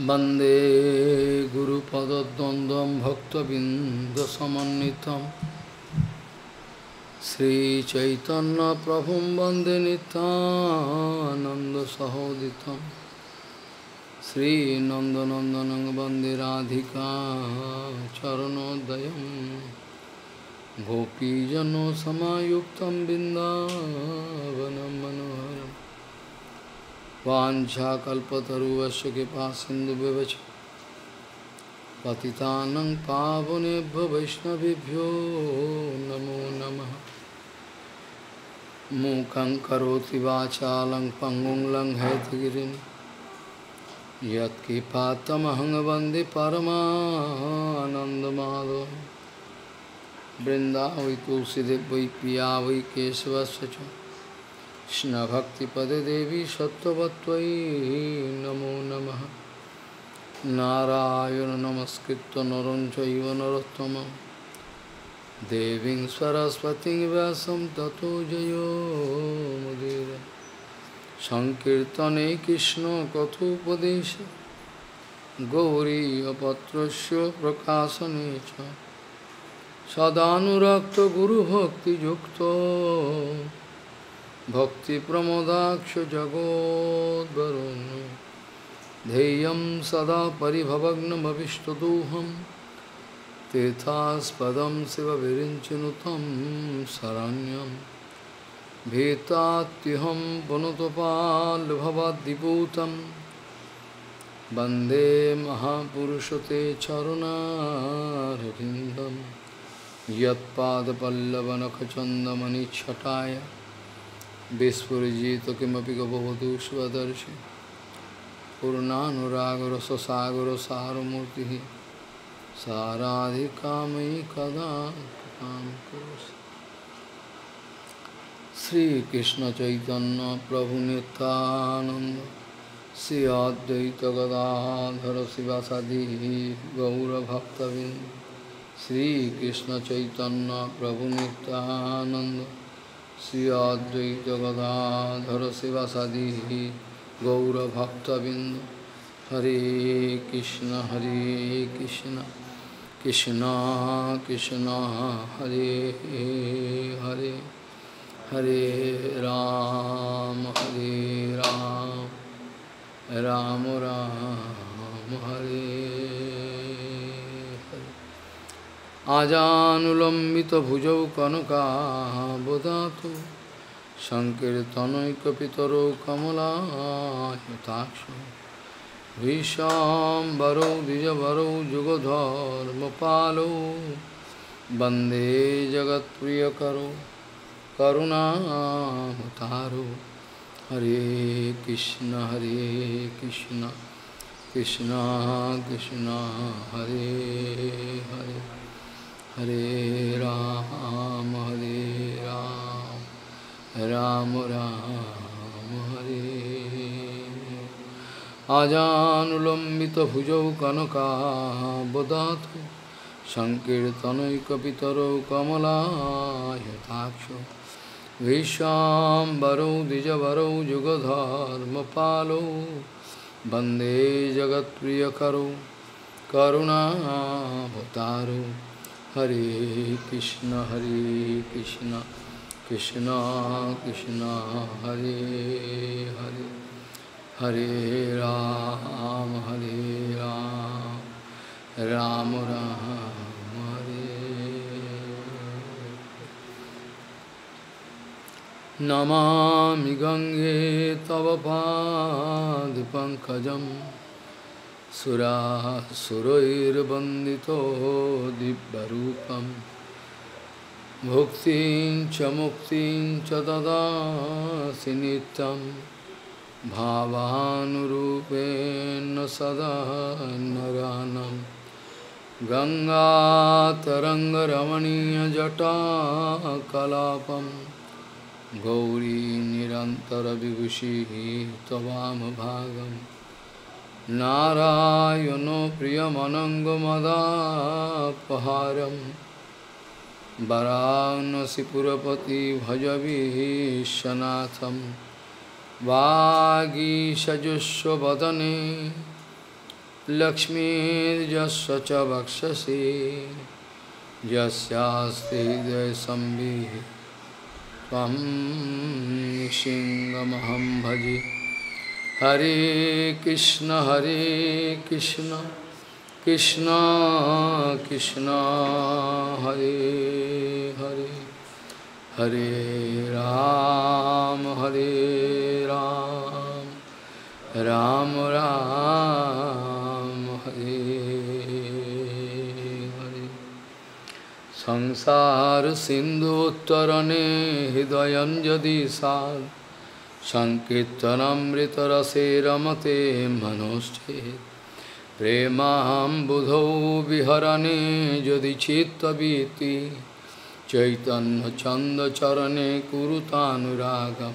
वंदे गुरुपदद्वन्द्वं भक्तबिन्दसमन्वितं। श्रीचैतन्यप्रभुं वंदे नितानन्दसहोदितं श्रीनन्दनन्दनं वंदे राधिका चरणोदयं। गोपीजनसमायुक्तं बिन्दावनं मनोहरम्। वाञ्छाकल्पतरुवस्य कृपा सिन्धुव्यवच पतितानं पावनेभ्यो वैष्णवेभ्यो नमो नमः। मूकं करोति वाचालं पङ्गुं लङ्घयतगिरिं यत्कृपातमहं वंदे वृन्दावै तुलसीदेव वै पिया वै केशवस्य च। कृष्णभक्तिपदे देवी सत्त्ववत्त्वयि नमो नमः नारायण नमस्कृत्य नरं चैव नरोत्तमं देवीं सरस्वतीं व्यासं ततो जयो मुदीर सङ्कीर्तने कृष्णकथोपदेश गौरीयपत्रस्य प्रकाशने च सदानुरक्तगुरुभक्तियुक्तो भक्तिप्रमोदाक्ष जगोद्वरुन् ध्येयं सदा परिभवग्नमविष्टदोहं तीर्थास्पदं शिवविरिञ्चिनुतं शरण्यं भीतात्युहं पुनतपाल्भवद्दिपूतं वन्दे महापुरुषते चरुणारविन्दं यत्पादपल्लवनखचन्दमनिच्छटाय विस्फुजित किमपि गभवतु स्वदर्शि पूर्णानुरागरससागरसारमूर्तिः साराधिकामयि कदा कृपां करोसि श्रीकृष्णचैतन्यप्रभुनितानन्द श्री अद्वैतगदाधर शिवासादि गौरभक्तबिन्द श्रीकृष्णचैतन्यप्रभुनितानन्द श्री अद्वैत गदाधर शिवासादि गौरभक्तबिंद हरे कृष्ण हरे कृष्ण कृष्ण कृष्ण, हरे हरे हरे राम हरे राम राम राम, हरे। আজানুলম্বিত ভুজৌ কনকাবদাত সংকীর্তনৈকিতর সংকীর্তনৈকপিতরৌ কমলায়তাক্ষ ভীষাম্বরৌ দ্বিজবরৌ যুগধর্মপালৌ বন্দে জগৎপ্রিয়করো করুণামতারো। হরে কৃষ্ণ হরে Krishna Krishna Krishna, Hare Hare. Hare Ram, Hare Ram, Ram Ram, Hare Ajanulambita bhujau kanaka bodhatu Sankirtanai kapitaro kamala yatakshu Vishambaro dijavaro jugadharma palo Bande jagat priyakaro Karuna bhutaro हरे कृष्ण हरे कृष्ण कृष्ण कृष्ण, हरे हरे। हरे राम हरे राम राम राम, हरे। नमामि गङ्गे तव पाद पादपङ्कजम् सुरासुरैर्वन्दितो दिव्यरूपं भुक्तिं च मुक्तिं च ददासि नित्यं। भावानुरूपेण सदा नरानं। गङ्गातरङ्गरमणीयजटाकलापं गौरी निरन्तरविभूषिः त्ववामभागम् नारायणो प्रियमनङ्गमदापहारं वरानसिपुरपति भजवीशनाथं वागीषजुष्वदने लक्ष्मीर्यस्य च वक्षसि यस्यास्ति हृदयसंविः त्वं भजे। हरे कृष्ण हरे कृष्ण कृष्ण कृष्ण, हरे हरे हरे राम हरे राम राम राम, हरे हरे। संसार सिन्धुत्तरणे हृदय यदि सात् सङ्कीर्तनमृतरसे रमते मनोश्चेत् प्रेमाम्बुधौ विहरणे यदि चित्तवीति चैतन्यचन्दचरणे कुरुतानुरागम्।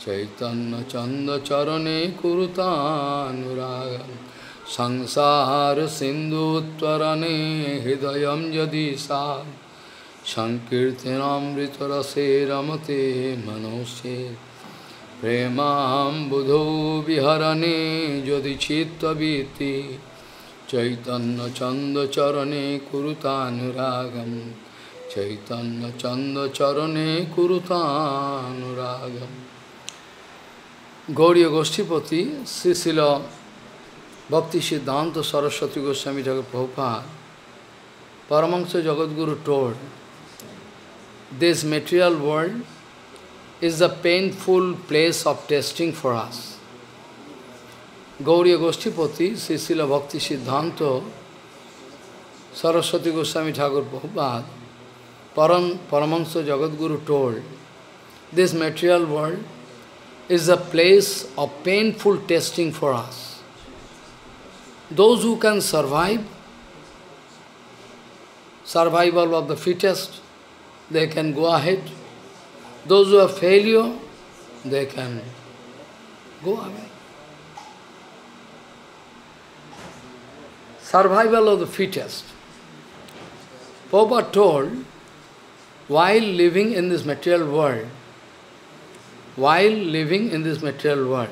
चैतन्यचन्दचरणे कुरुतानुरागम्। संसारसिन्धुत्वरणे हृदयं यदि सा। सङ्कीर्तनामृतरसे रमते मनोश्चेत् প্রেমাম্বুধো বিহরণে যদি চিত্তবীতি চৈতন্যচন্দচরণে কুরুতানুরাগম চৈতন্যচন্দচরণে কুরুতানুরাগম। গৌরীয় গোষ্ঠীপতি Srila Bhakti Siddhanta Saraswati Goswami Thakur Prabhupada Paramahansa Jagadguru told, this material world is a painful place of testing for us. Gauriya Goshtipati, Srisila Bhakti Siddhanta Saraswati Goswami Thakur Prabhupada, Param, Paramahansa Jagadguru told, this material world is a place of painful testing for us. Those who can survive, survival of the fittest, they can go ahead. Those who have failure, they can go away. Survival of the fittest. Prabhupada told, while living in this material world, while living in this material world,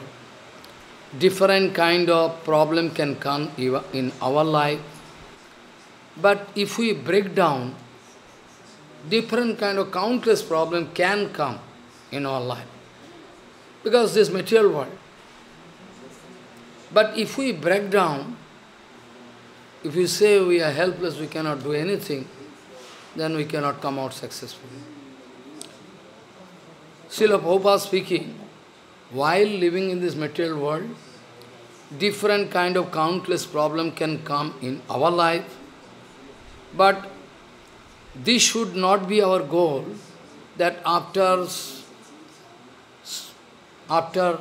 different kind of problem can come in our life. But if we break down, different kind of countless problem can come in our life. Because this material world. But if we break down, if we say we are helpless, we cannot do anything, then we cannot come out successfully. Srila Prabhupada speaking, while living in this material world, different kind of countless problem can come in our life, but this should not be our goal, that after, after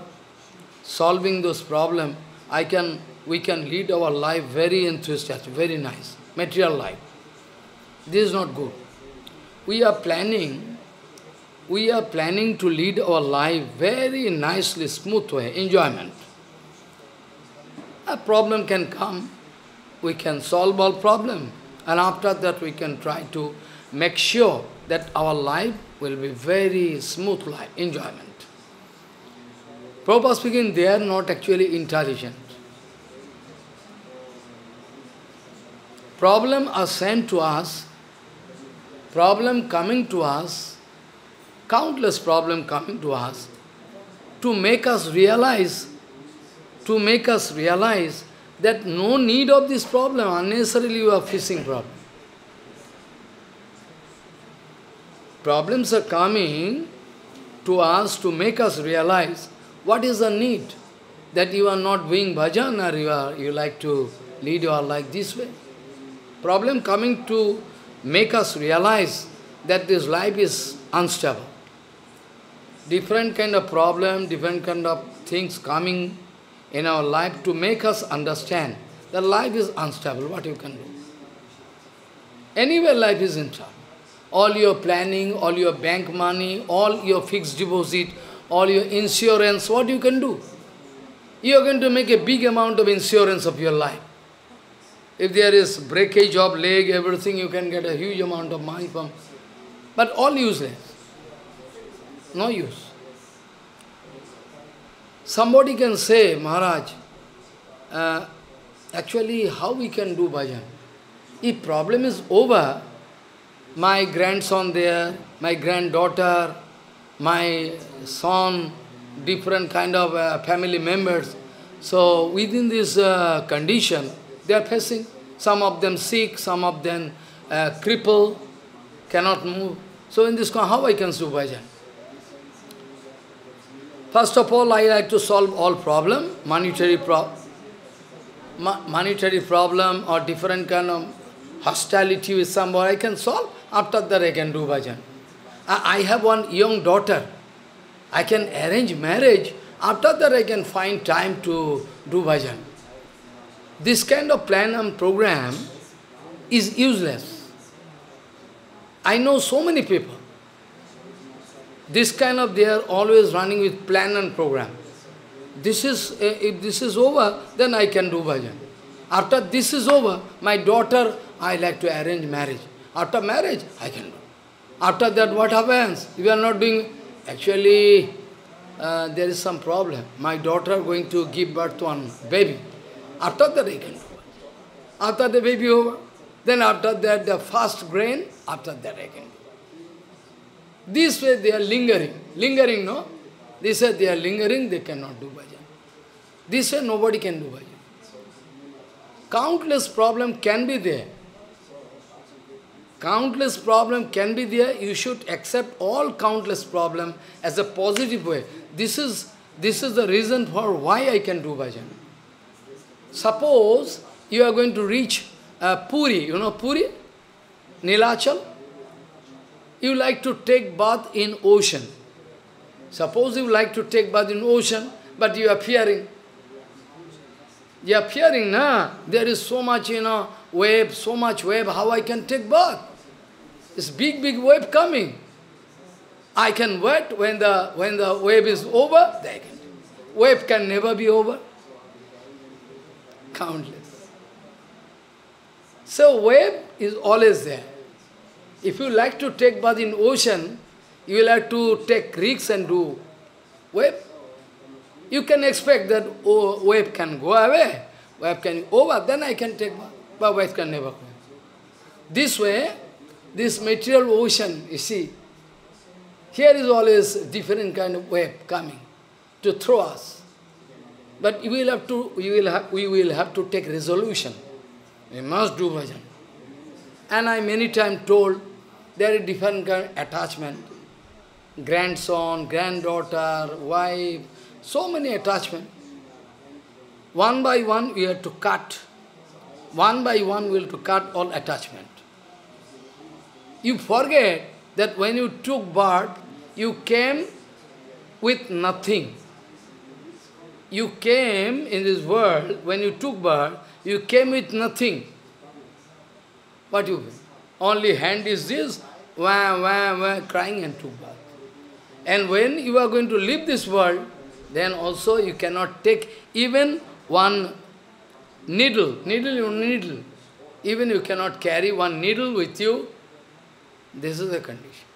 solving those problems, I can, we can lead our life very enthusiastic, very nice, material life. This is not good. We are planning, we are planning to lead our life very nicely, smooth way, enjoyment. A problem can come, we can solve all problem, and after that we can try to make sure that our life will be very smooth life, enjoyment. Prabhupada speaking, they are not actually intelligent. Problem are sent to us, problem coming to us, countless problem coming to us, to make us realize, to make us realize that no need of this problem, unnecessarily you are facing problem. Problems are coming to us to make us realize what is the need that you are not doing bhajan or you, are, you like to lead your life this way. Problem coming to make us realize that this life is unstable. Different kind of problem, different kind of things coming in our life to make us understand that life is unstable, what you can do. Anywhere life is unstable. All your planning, all your bank money, all your fixed deposit, all your insurance, what you can do? You are going to make a big amount of insurance of your life. If there is breakage of leg, everything, you can get a huge amount of money from. But all useless. No use. Somebody can say, Maharaj, uh, actually how we can do bhajan? If problem is over, my grandson there, my granddaughter, my son, different kind of uh, family members. So within this uh, condition, they are facing, some of them sick, some of them uh, crippled, cannot move. So in this, how I can do bhajan? First of all, I like to solve all problem, monetary problem, monetary problem or different kind of hostility with someone I can solve. After that I can do bhajan. I have one young daughter. I can arrange marriage. After that I can find time to do bhajan. This kind of plan and program is useless. I know so many people. This kind of, they are always running with plan and program. This is, eh, if this is over, then I can do bhajan. After this is over, my daughter, I like to arrange marriage. After marriage, I can do. After that, what happens? You are not doing... Actually, uh, there is some problem. My daughter going to give birth to one baby. After that, I can do. After the baby over, then after that, the first grain, after that I can do. This way they are lingering. Lingering, no? They said they are lingering, they cannot do bhajan. This way nobody can do bhajan. Countless problem can be there. Countless problem can be there. You should accept all countless problem as a positive way. This is, this is the reason for why I can do bhajan. Suppose you are going to reach uh, Puri, you know Puri? Nilachal? You like to take bath in ocean. Suppose you like to take bath in ocean, but you are fearing. You are fearing, na? There is so much, you know, wave, so much wave, how I can take bath? This big, big wave coming. I can wait when the when the wave is over, they can. Wave can never be over. Countless. So wave is always there. If you like to take bath in ocean, you will have to take risks and do wave. You can expect that oh, wave can go away, wave can over, then I can take bath, but wave can never go. This way, this material ocean, you see, here is always different kind of wave coming to throw us. But we will have to, we will have, we will have to take resolution. We must do bhajan. And I many times told, there is different kind of attachment. Grandson, granddaughter, wife, so many attachment. One by one we have to cut. One by one we have to cut all attachment. You forget that when you took birth, you came with nothing. You came in this world, when you took birth, you came with nothing. What you mean? Only hand is this, wah, wah, wah, crying and took birth. And when you are going to leave this world, then also you cannot take even one needle, needle, needle. Even you cannot carry one needle with you this is the condition.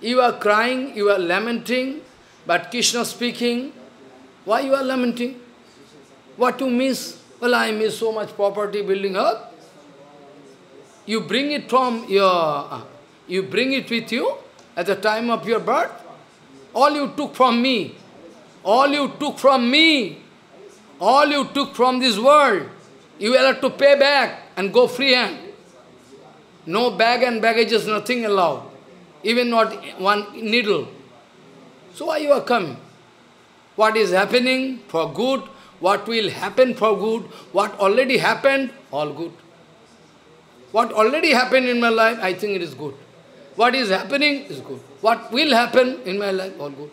You are crying, you are lamenting, but Krishna speaking, why you are lamenting? What you miss? Well, I miss so much property building up. You bring it from your, uh, you bring it with you at the time of your birth. All you took from me, all you took from me, all you took from this world, you will have to pay back and go free hand. No bag and baggages, nothing allowed. Even not one needle. So why you are coming? What is happening for good? What will happen for good? What already happened? All good. What already happened in my life, I think it is good. What is happening is good. What will happen in my life, all good.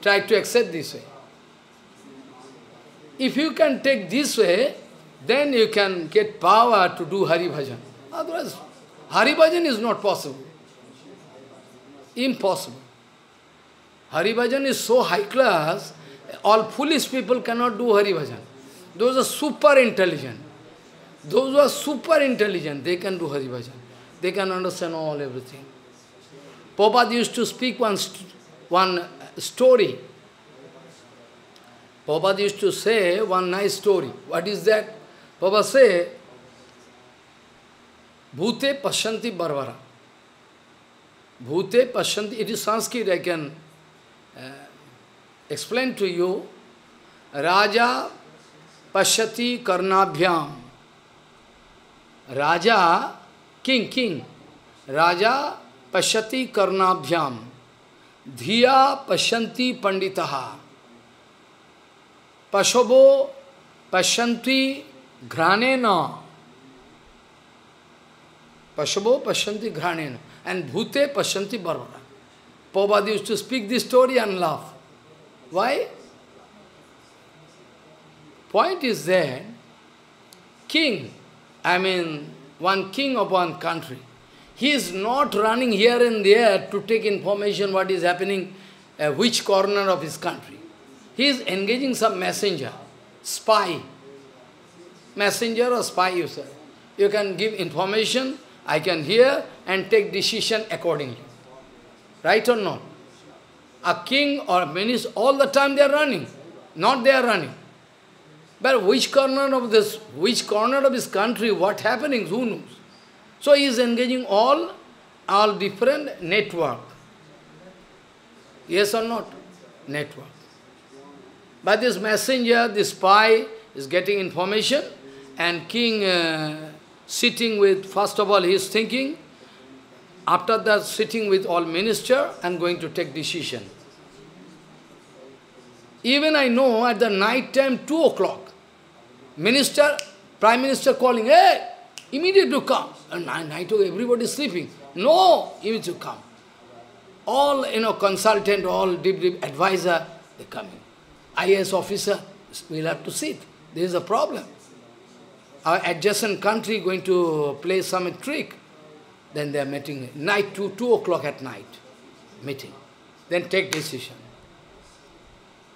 Try to accept this way. If you can take this way, then you can get power to do Hari Bhajan. Otherwise, Hari Bhajan is not possible. Impossible. Hari Bhajan is so high class, all foolish people cannot do Hari Bhajan. Those are super intelligent. Those who are super intelligent, they can do Hari Bhajan. They can understand all everything. Prabhupada used to speak one, st one story. Prabhupada used to say one nice story. What is that? Prabhupada say, Bhute Pashanti Barbara. Bhute Pashanti, it is Sanskrit, I can uh, explain to you. Raja Pashati Karnabhyam. Raja, king, king. Raja Pashati Karnabhyam. Dhiya Pashanti Panditaha. Pashobo Pashanti Granena. Pashabo Pashanti Granena. And Bhute Pashanti Barbara. Prabhupada used to speak this story and laugh. Why? Point is that king, I mean one king of one country, he is not running here and there to take information what is happening, uh, which corner of his country. He is engaging some messenger, spy. Messenger or spy, you say. You can give information, I can hear and take decision accordingly. Right or not? A king or a minister, all the time they are running. Not they are running. But which corner of this, which corner of his country, what happening, who knows? So he is engaging all, all different network. Yes or not? Network. But this messenger, this spy, is getting information, and king uh, sitting with, first of all, he is thinking, after that sitting with all minister and going to take decision. Even I know at the night time, 2 o'clock, minister, prime minister calling, hey, immediately to come. And night, everybody sleeping. No, immediately to come. All, you know, consultant, all deep, deep advisor, they coming. IAS officer will have to sit. There is a problem. Our adjacent country going to play some trick. Then they are meeting night to 2 o'clock at night, meeting. Then take decision.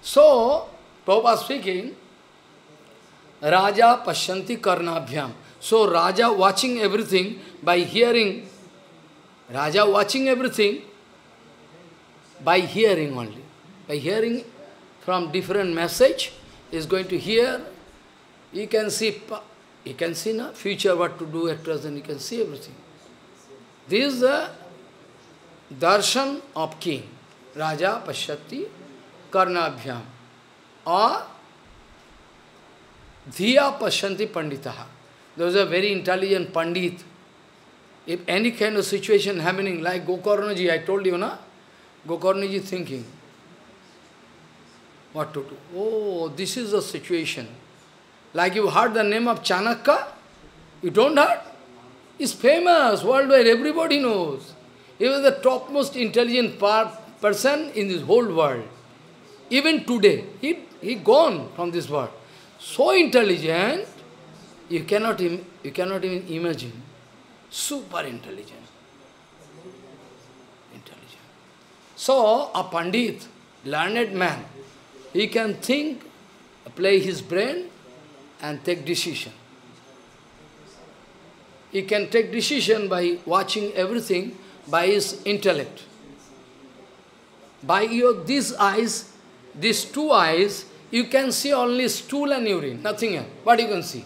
So, Prabhupada speaking, राजा पश्यंती कर्णाभ्याम। So raja watching everything by hearing raja watching everything by hearing only by hearing from different message is going to hear you can see you can see ना future what to do at present you can see everything this the darshan of king राजा पश्यति कर्णाभ्याम। और Dhiya Pashanti Panditaha. Those are very intelligent Pandit. If any kind of situation happening, like Gokarnaji, I told you, na? Gokarnaji thinking, what to do? Oh, this is the situation. Like you heard the name of Chanakya? You don't heard? It's famous worldwide, everybody knows. He was the topmost intelligent person in this whole world. Even today, he, he gone from this world. So intelligent, you cannot, you cannot even imagine. Super intelligent. Intelligent. So, a Pandit, learned man, he can think, play his brain and take decision. He can take decision by watching everything by his intellect. By your these eyes, these two eyes, you can see only stool and urine, nothing else. What you can see?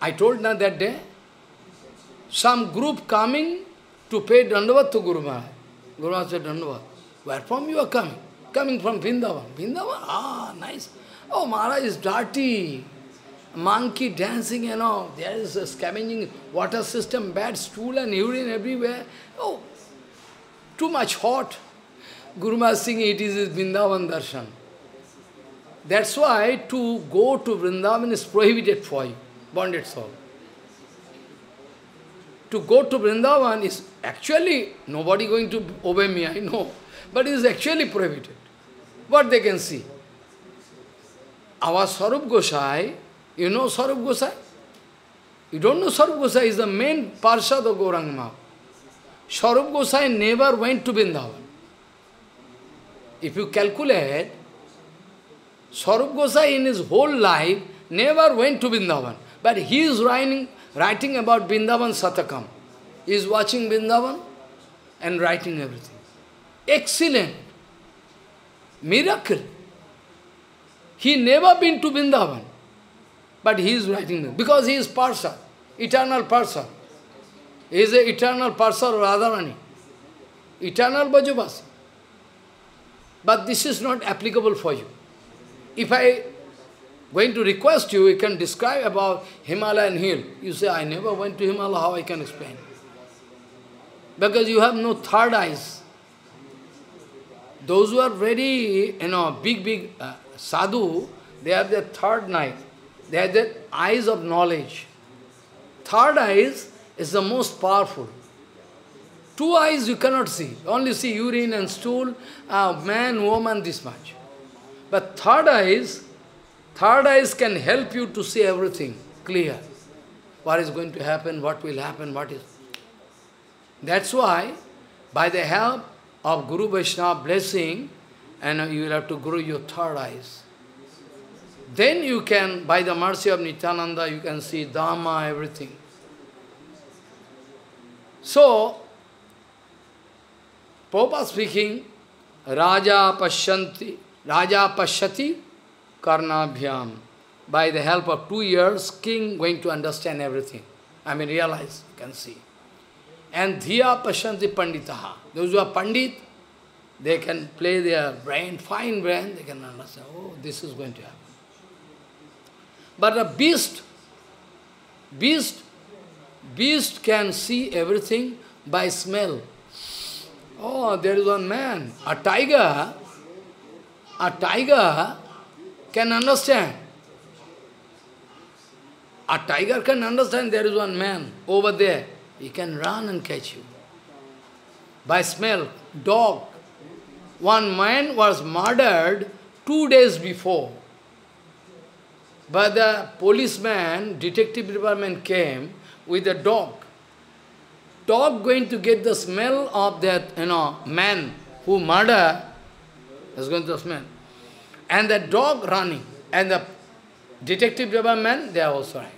I told now that day, some group coming to pay Dandavat to Guru Maharaj. Guru Maharaj said, Dandavat, where from you are coming? Coming from Vrindavan. Vrindavan? Ah, nice. Oh, Maharaj is dirty. Monkey dancing, you know, there is a scavenging water system, bad stool and urine everywhere. Oh, too much hot. Guru Maharaj saying it is Vrindavan darshan. That's why to go to Vrindavan is prohibited for you, bonded soul. To go to Vrindavan is actually, nobody going to obey me, I know, but it is actually prohibited. What they can see? Our Sarup Gosai, you know Sarup Gosai? You don't know Sarup Gosai is the main Parshad of Gauranga Sarup Gosai never went to Vrindavan. If you calculate, Sarup Gosai in his whole life never went to Vrindavan. But he is writing, writing about Vrindavan Satakam. He is watching Vrindavan and writing everything. Excellent. Miracle. He never been to Vrindavan. But he is writing. Because he is Parsa, eternal Parsa. He is an eternal Parsa Radharani. Eternal Bajabasi. But this is not applicable for you. If I going to request you, you can describe about Himalayan hill. You say, I never went to Himalaya, how I can explain? Because you have no third eyes. Those who are very, you know, big, big uh, sadhu, they have their third night. They have their eyes of knowledge. Third eyes is the most powerful. Two eyes you cannot see. Only see urine and stool, uh, man, woman, this much. But third eyes, third eyes can help you to see everything clear. What is going to happen, what will happen, what is... That's why, by the help of Guru Vaishnava blessing, and you will have to grow your third eyes. Then you can, by the mercy of Nityananda, you can see Dhama, everything. So, Prabhupada speaking, Raja Pashyanti, Raja Pashyati Karnabhyam. By the help of two years, king going to understand everything. I mean, realize, you can see. And Dhiya Pashyanti Panditaha. Those who are Pandit, they can play their brain, fine brain, they can understand, oh, this is going to happen. But a beast, beast, beast can see everything by smell. Oh, there is one man, a tiger, a tiger can understand. A tiger can understand there is one man over there. He can run and catch you. By smell, dog. One man was murdered two days before. But the policeman, detective department came with a dog. Dog going to get the smell of that, you know, man who murder is going to smell. And the dog running. And the detective department, they are also running.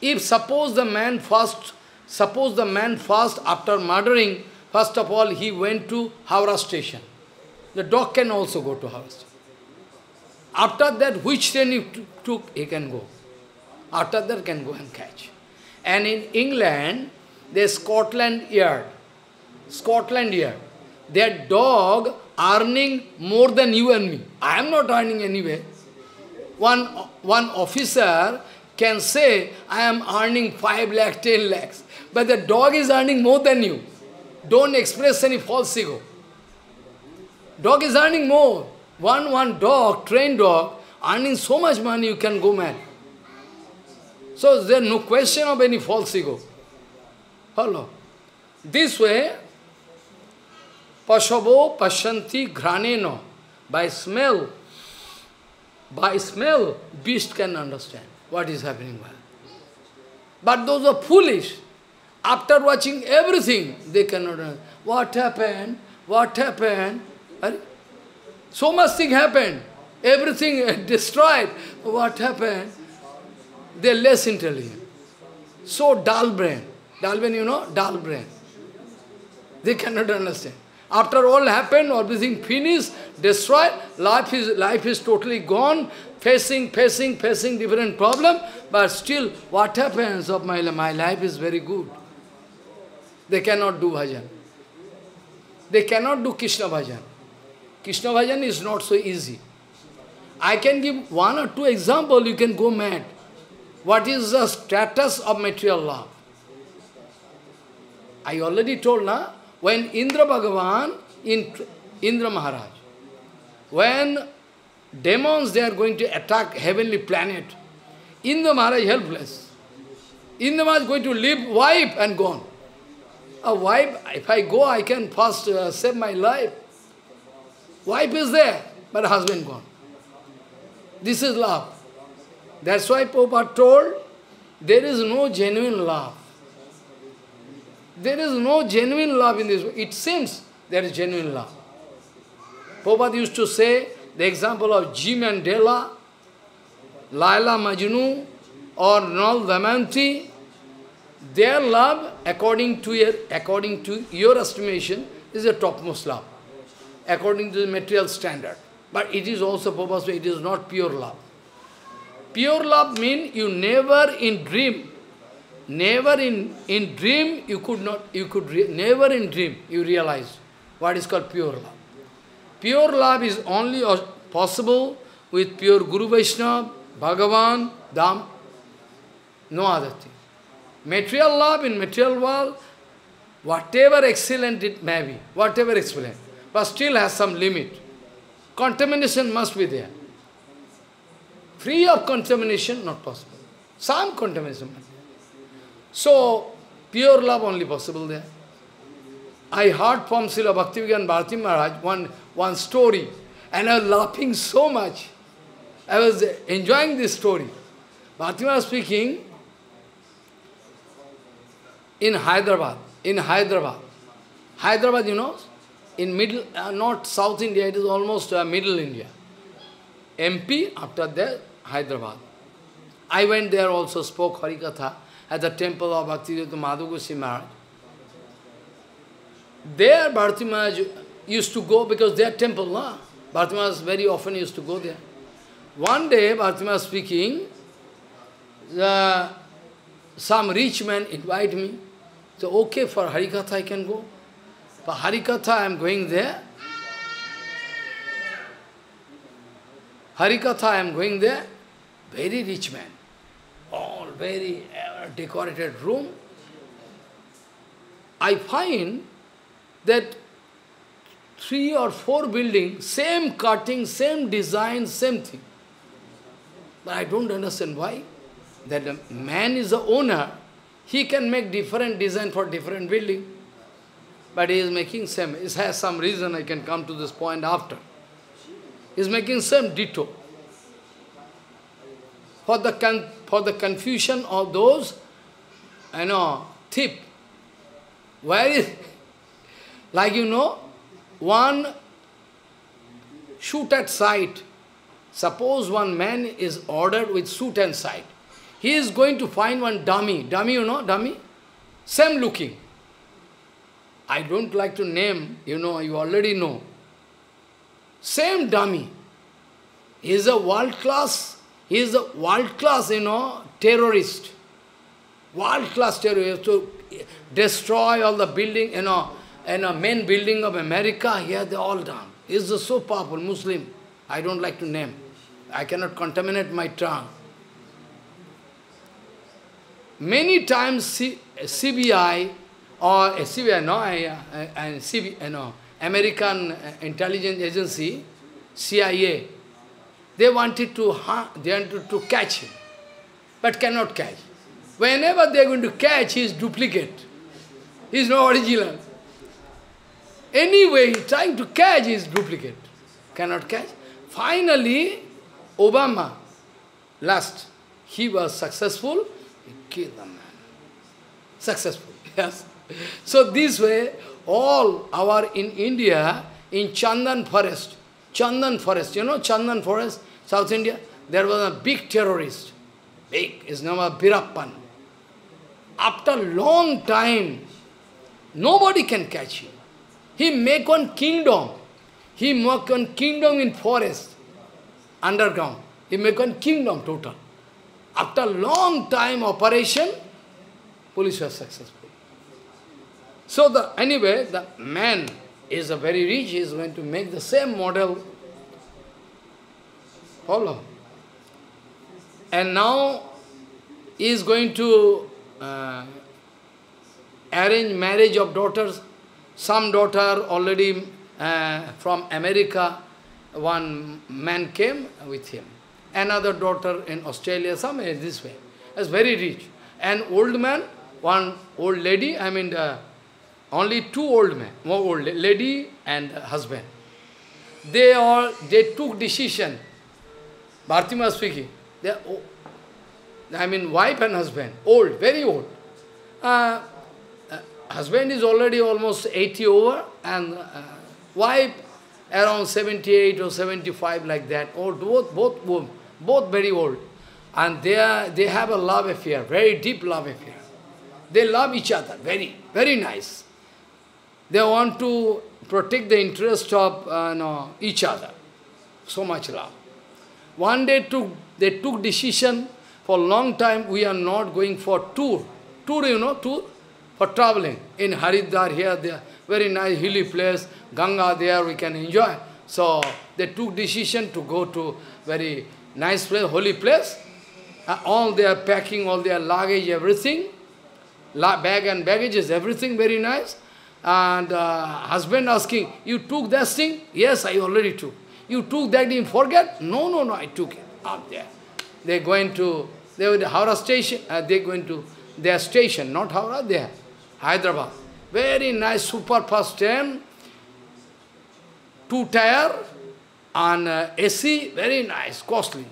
If suppose the man first, suppose the man first after murdering, first of all he went to Howrah station. The dog can also go to Howrah station. After that, which train he took, he can go. After that, can go and catch. And in England, there's Scotland Yard. Scotland Yard. Their dog earning more than you and me. I am not earning anyway. One, one officer can say, I am earning 5 lakh, 10 lakhs. But the dog is earning more than you. Don't express any false ego. Dog is earning more. One, one dog, trained dog, earning so much money, you can go mad. So there is no question of any false ego. Follow. This way, Pashavo Pashanti Graneno, by smell, by smell, beast can understand what is happening. But those are foolish. After watching everything, they cannot understand. What happened? What happened? So much thing happened. Everything destroyed. What happened? They are less intelligent. So dull brain. Dull brain, you know? Dull brain. They cannot understand. After all happened, everything finished, destroyed, life is, life is totally gone, facing, facing, facing different problem, but still, what happens of my life? My life is very good. They cannot do bhajan. They cannot do Krishna bhajan. Krishna bhajan is not so easy. I can give one or two examples, you can go mad. What is the status of material love? I already told, na, when Indra Bhagavan, in Indra Maharaj, when demons, they are going to attack heavenly planet, Indra Maharaj helpless. Indra Maharaj is going to leave wife and gone. A wife, if I go, I can first uh, save my life. Wife is there, but husband gone. This is love. That's why Prabhupada told, there is no genuine love. There is no genuine love in this world. It seems there is genuine love. Prabhupada used to say the example of Jim and Della, Laila Majnu, or Nal Damayanti, their love, according to your, according to your estimation, is the topmost love. according to the material standard. But it is also purposeful, it is not pure love. Pure love means you never in dream, never in, in dream you could not, you could, never in dream you realize what is called pure love. Pure love is only possible with pure Guru Vaishnava, Bhagavan, Dham, no other thing. Material love in material world, whatever excellent it may be, whatever excellent, but still has some limit. Contamination must be there. Free of contamination, not possible. Some contamination So, pure love only possible there. I heard from Srila Bhakti Vijnana Bharati Maharaj one, one story, and I was laughing so much. I was enjoying this story. Bharti Maharaj speaking in Hyderabad, in Hyderabad. Hyderabad, you know, in middle, uh, not South India, it is almost uh, middle India. MP, after that, Hyderabad. I went there also, spoke Harikatha at the temple of Bhaktivedanta Madhu Maharaj. There, Bharati Maharaj used to go because their temple, no? Bharati Maharaj very often used to go there. One day, Bharati Maharaj speaking, the, some rich man invite me. So, okay, for Harikatha I can go. For Harikatha I am going there. Harikatha I am going there. Very rich man. All very uh, decorated room. I find that three or four buildings, same cutting, same design, same thing. But I don't understand why. That the man is the owner, he can make different design for different building. But he is making same. It has some reason, I can come to this point after. He is making same ditto. For the, for the confusion of those, you know, thief. Where is, like you know, one shoot at sight. Suppose one man is ordered with suit and sight. He is going to find one dummy. Dummy, you know, dummy? Same looking. I don't like to name, you know, you already know. Same dummy. He is a world-class, he is a world-class, you know, terrorist. World-class terrorist to destroy all the building, you know, and a main building of America, here they all done. Is so powerful, Muslim. I don't like to name. I cannot contaminate my tongue. Many times C CBI or uh, CBI, no, uh, and CBI, no, American intelligence agency, CIA, they wanted to they wanted to catch him, but cannot catch. Whenever they are going to catch, he is duplicate. He is no original. Anyway, trying to catch his duplicate. Cannot catch. Finally, Obama, last, he was successful, he killed the man. Successful, yes. So this way, all our, in India, in Chandan forest, Chandan forest, you know Chandan forest, South India, there was a big terrorist, big, his name was Veerappan. After long time, nobody can catch him. He make one kingdom. He make one kingdom in forest, underground. He make one kingdom total. After long time operation, police was successful. So the anyway, the man is a very rich, he is going to make the same model. Follow. And now is going to uh, arrange marriage of daughters some daughter already uh, from America, one man came with him. Another daughter in Australia, somewhere this way. That's very rich. An old man, one old lady, I mean, uh, only two old men, more old lady and husband. They all, they took decision. Bhartima speaking. They, I mean, wife and husband, old, very old. Uh, husband is already almost 80 over and uh, wife around 78 or 75 like that, or both, both, both, both very old. And they, are, they have a love affair, very deep love affair. They love each other, very, very nice. They want to protect the interest of uh, no, each other. So much love. One day took, they took decision, for a long time we are not going for tour. Tour, you know, tour? For traveling. In Haridwar, here, there, very nice hilly place, Ganga there, we can enjoy. So, they took decision to go to very nice place, holy place. Uh, all they are packing, all their luggage, everything. La bag and baggages, everything very nice. And uh, husband asking, you took that thing? Yes, I already took. You took that, didn't forget? No, no, no, I took it out there. They're going to, they were Howrah station, uh, they're going to their station, not Howrah, there, Hyderabad. Very nice, super fast train, two tire, and uh, AC, very nice, costly,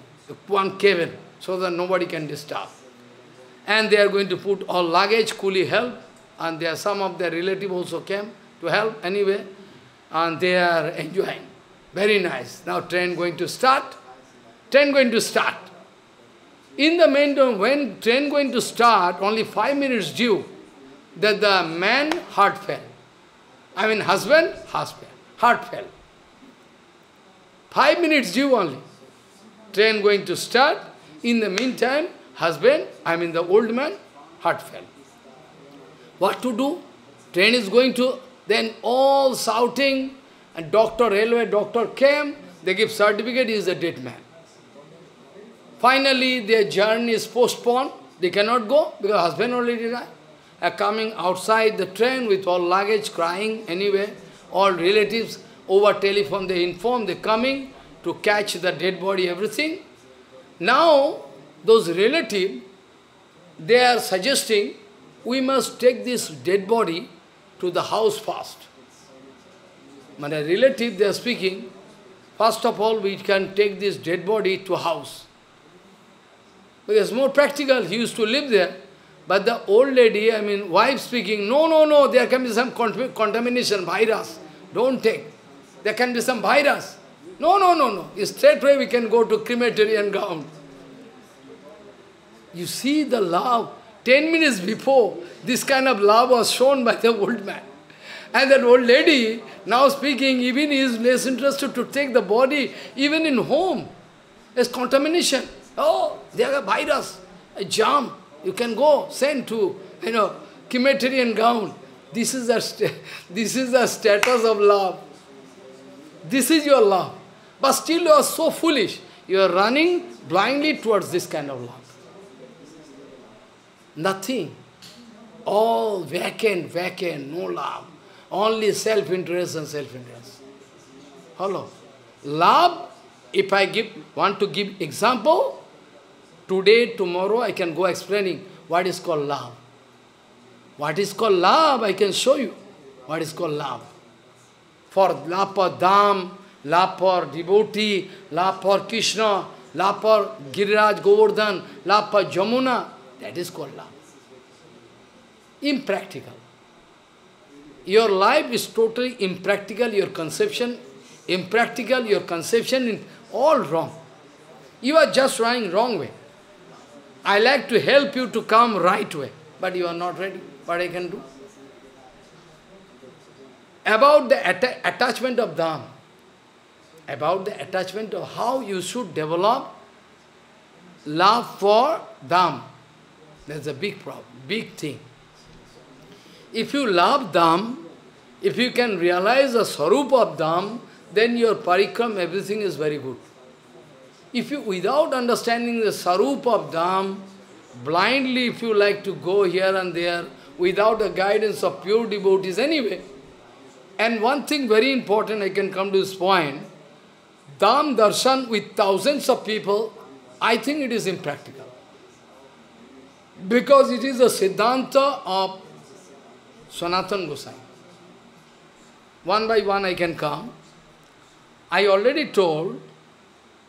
one cabin, so that nobody can disturb. And they are going to put all luggage, coolie help, and there some of their relative also came to help anyway, and they are enjoying. Very nice. Now train going to start. Train going to start. In the meantime, when train going to start, only five minutes due, that the man heart fell. I mean husband, husband, heart fell. Five minutes due only. Train going to start. In the meantime, husband, I mean the old man, heart fell. What to do? Train is going to, then all shouting, and doctor, railway doctor came, they give certificate, he is a dead man. Finally, their journey is postponed. They cannot go because husband already died. Are coming outside the train with all luggage, crying anyway. All relatives over telephone, they inform, they're coming to catch the dead body, everything. Now, those relatives, they are suggesting, we must take this dead body to the house first. My relative, they are speaking, first of all, we can take this dead body to house. Because more practical, he used to live there. But the old lady, I mean, wife speaking, no, no, no, there can be some contamination, virus. Don't take. There can be some virus. No, no, no, no. Straight away we can go to crematorium ground. You see the love. Ten minutes before, this kind of love was shown by the old man. And that old lady, now speaking, even is less interested to take the body, even in home. There's contamination. Oh, there a virus, a germ. You can go, send to, you know, crematorium ground. This is the this is the status of love. This is your love. But still you are so foolish. You are running blindly towards this kind of love. Nothing. All vacant, vacant, no love. Only self-interest and self-interest. Hello. Love, if I give want to give example, today, tomorrow I can go explaining what is called love. What is called love, I can show you what is called love. For love for Dham, love for devotee, love for Krishna, love for Giriraj Govardhan, love for Jamuna, that is called love. Impractical. Your life is totally impractical, your conception, impractical, your conception is all wrong. You are just running wrong way. I like to help you to come right way, but you are not ready. What I can do? About the atta attachment of Dham, about the attachment of how you should develop love for Dham. That's a big problem, big thing. If you love Dham, if you can realize the Sarup of Dham, then your parikram, everything is very good. If you, without understanding the Sarup of Dham, blindly if you like to go here and there, without the guidance of pure devotees anyway, and one thing very important, I can come to this point, Dham darshan with thousands of people, I think it is impractical. Because it is a siddhanta of Sanatan Gosai. One by one I can come. I already told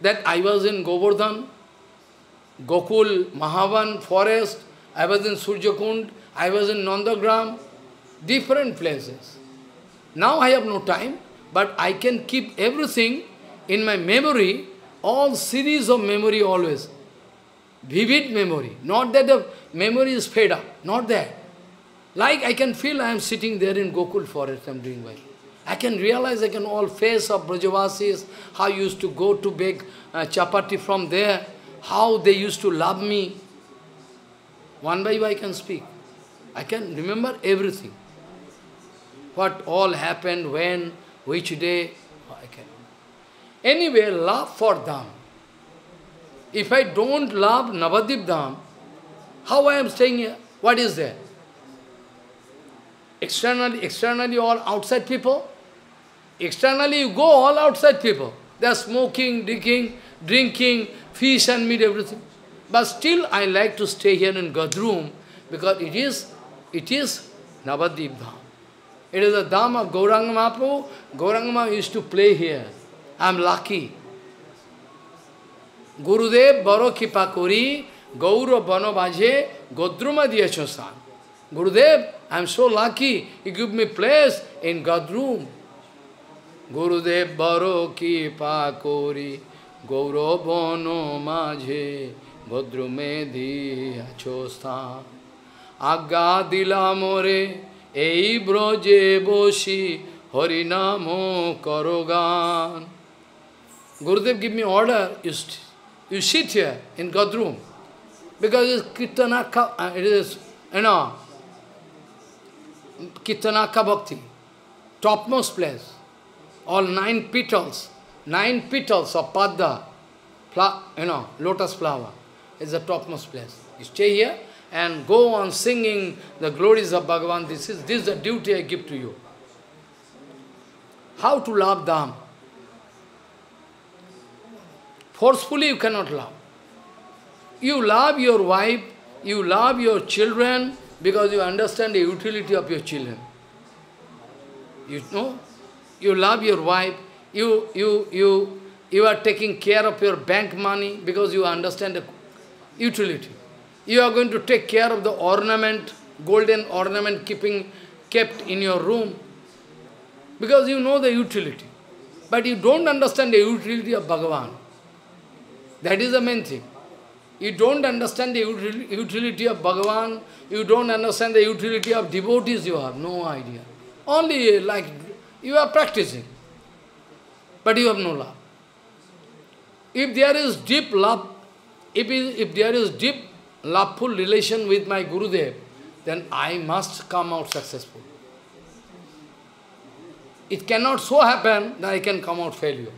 that I was in Govardhan, Gokul, Mahavan forest, I was in Surjakund, I was in Nandagram, different places. Now I have no time, but I can keep everything in my memory, all series of memory always. Vivid memory, not that the memory is fed up, not that. Like I can feel I am sitting there in Gokul forest, I am doing well. I can realize, I can all face of Brajavasis, how I used to go to beg uh, chapati from there, how they used to love me. One by one I can speak. I can remember everything. What all happened, when, which day, I can. Anyway, love for Dham. If I don't love Navadip Dham, how I am staying here? What is there? Externally, externally all outside people. Externally you go all outside people. They are smoking, drinking, drinking, fish and meat, everything. But still I like to stay here in Godrum because it is, it is Navadip Dham. It is the Dham of Gauranga Mahaprabhu. Gauranga used to play here. I am lucky. Gurudev Baro Kipa Kori Gauro Bhaje Godruma Diyachosan. Gurudev, I am so lucky, He gave me place in Godrum. Gurudev baro ki pakori, gaurabhano majhe, godrumedhi achostha. Agga dilamore, ei broje boshi, harinamo karogan. Gurudev, give me order, you, sit here in Godrum. Because it's Kirtanaka, uh, it is, you know, Kirtanaka Bhakti, topmost place. All nine petals, nine petals of Padda, you know, lotus flower, is the topmost place. You stay here, and go on singing the glories of Bhagavan. This is, this is the duty I give to you. How to love Dham? Forcefully you cannot love. You love your wife, you love your children because you understand the utility of your children. You know? You love your wife, you, you, you, you are taking care of your bank money because you understand the utility. You are going to take care of the ornament, golden ornament keeping kept in your room, because you know the utility. But you don't understand the utility of Bhagavan. That is the main thing. You don't understand the utility of Bhagavan, you don't understand the utility of devotees, you have no idea. Only like you are practicing, but you have no love. If there is deep love, if, if there is deep loveful relation with my Gurudev, then I must come out successful. It cannot so happen that I can come out failure.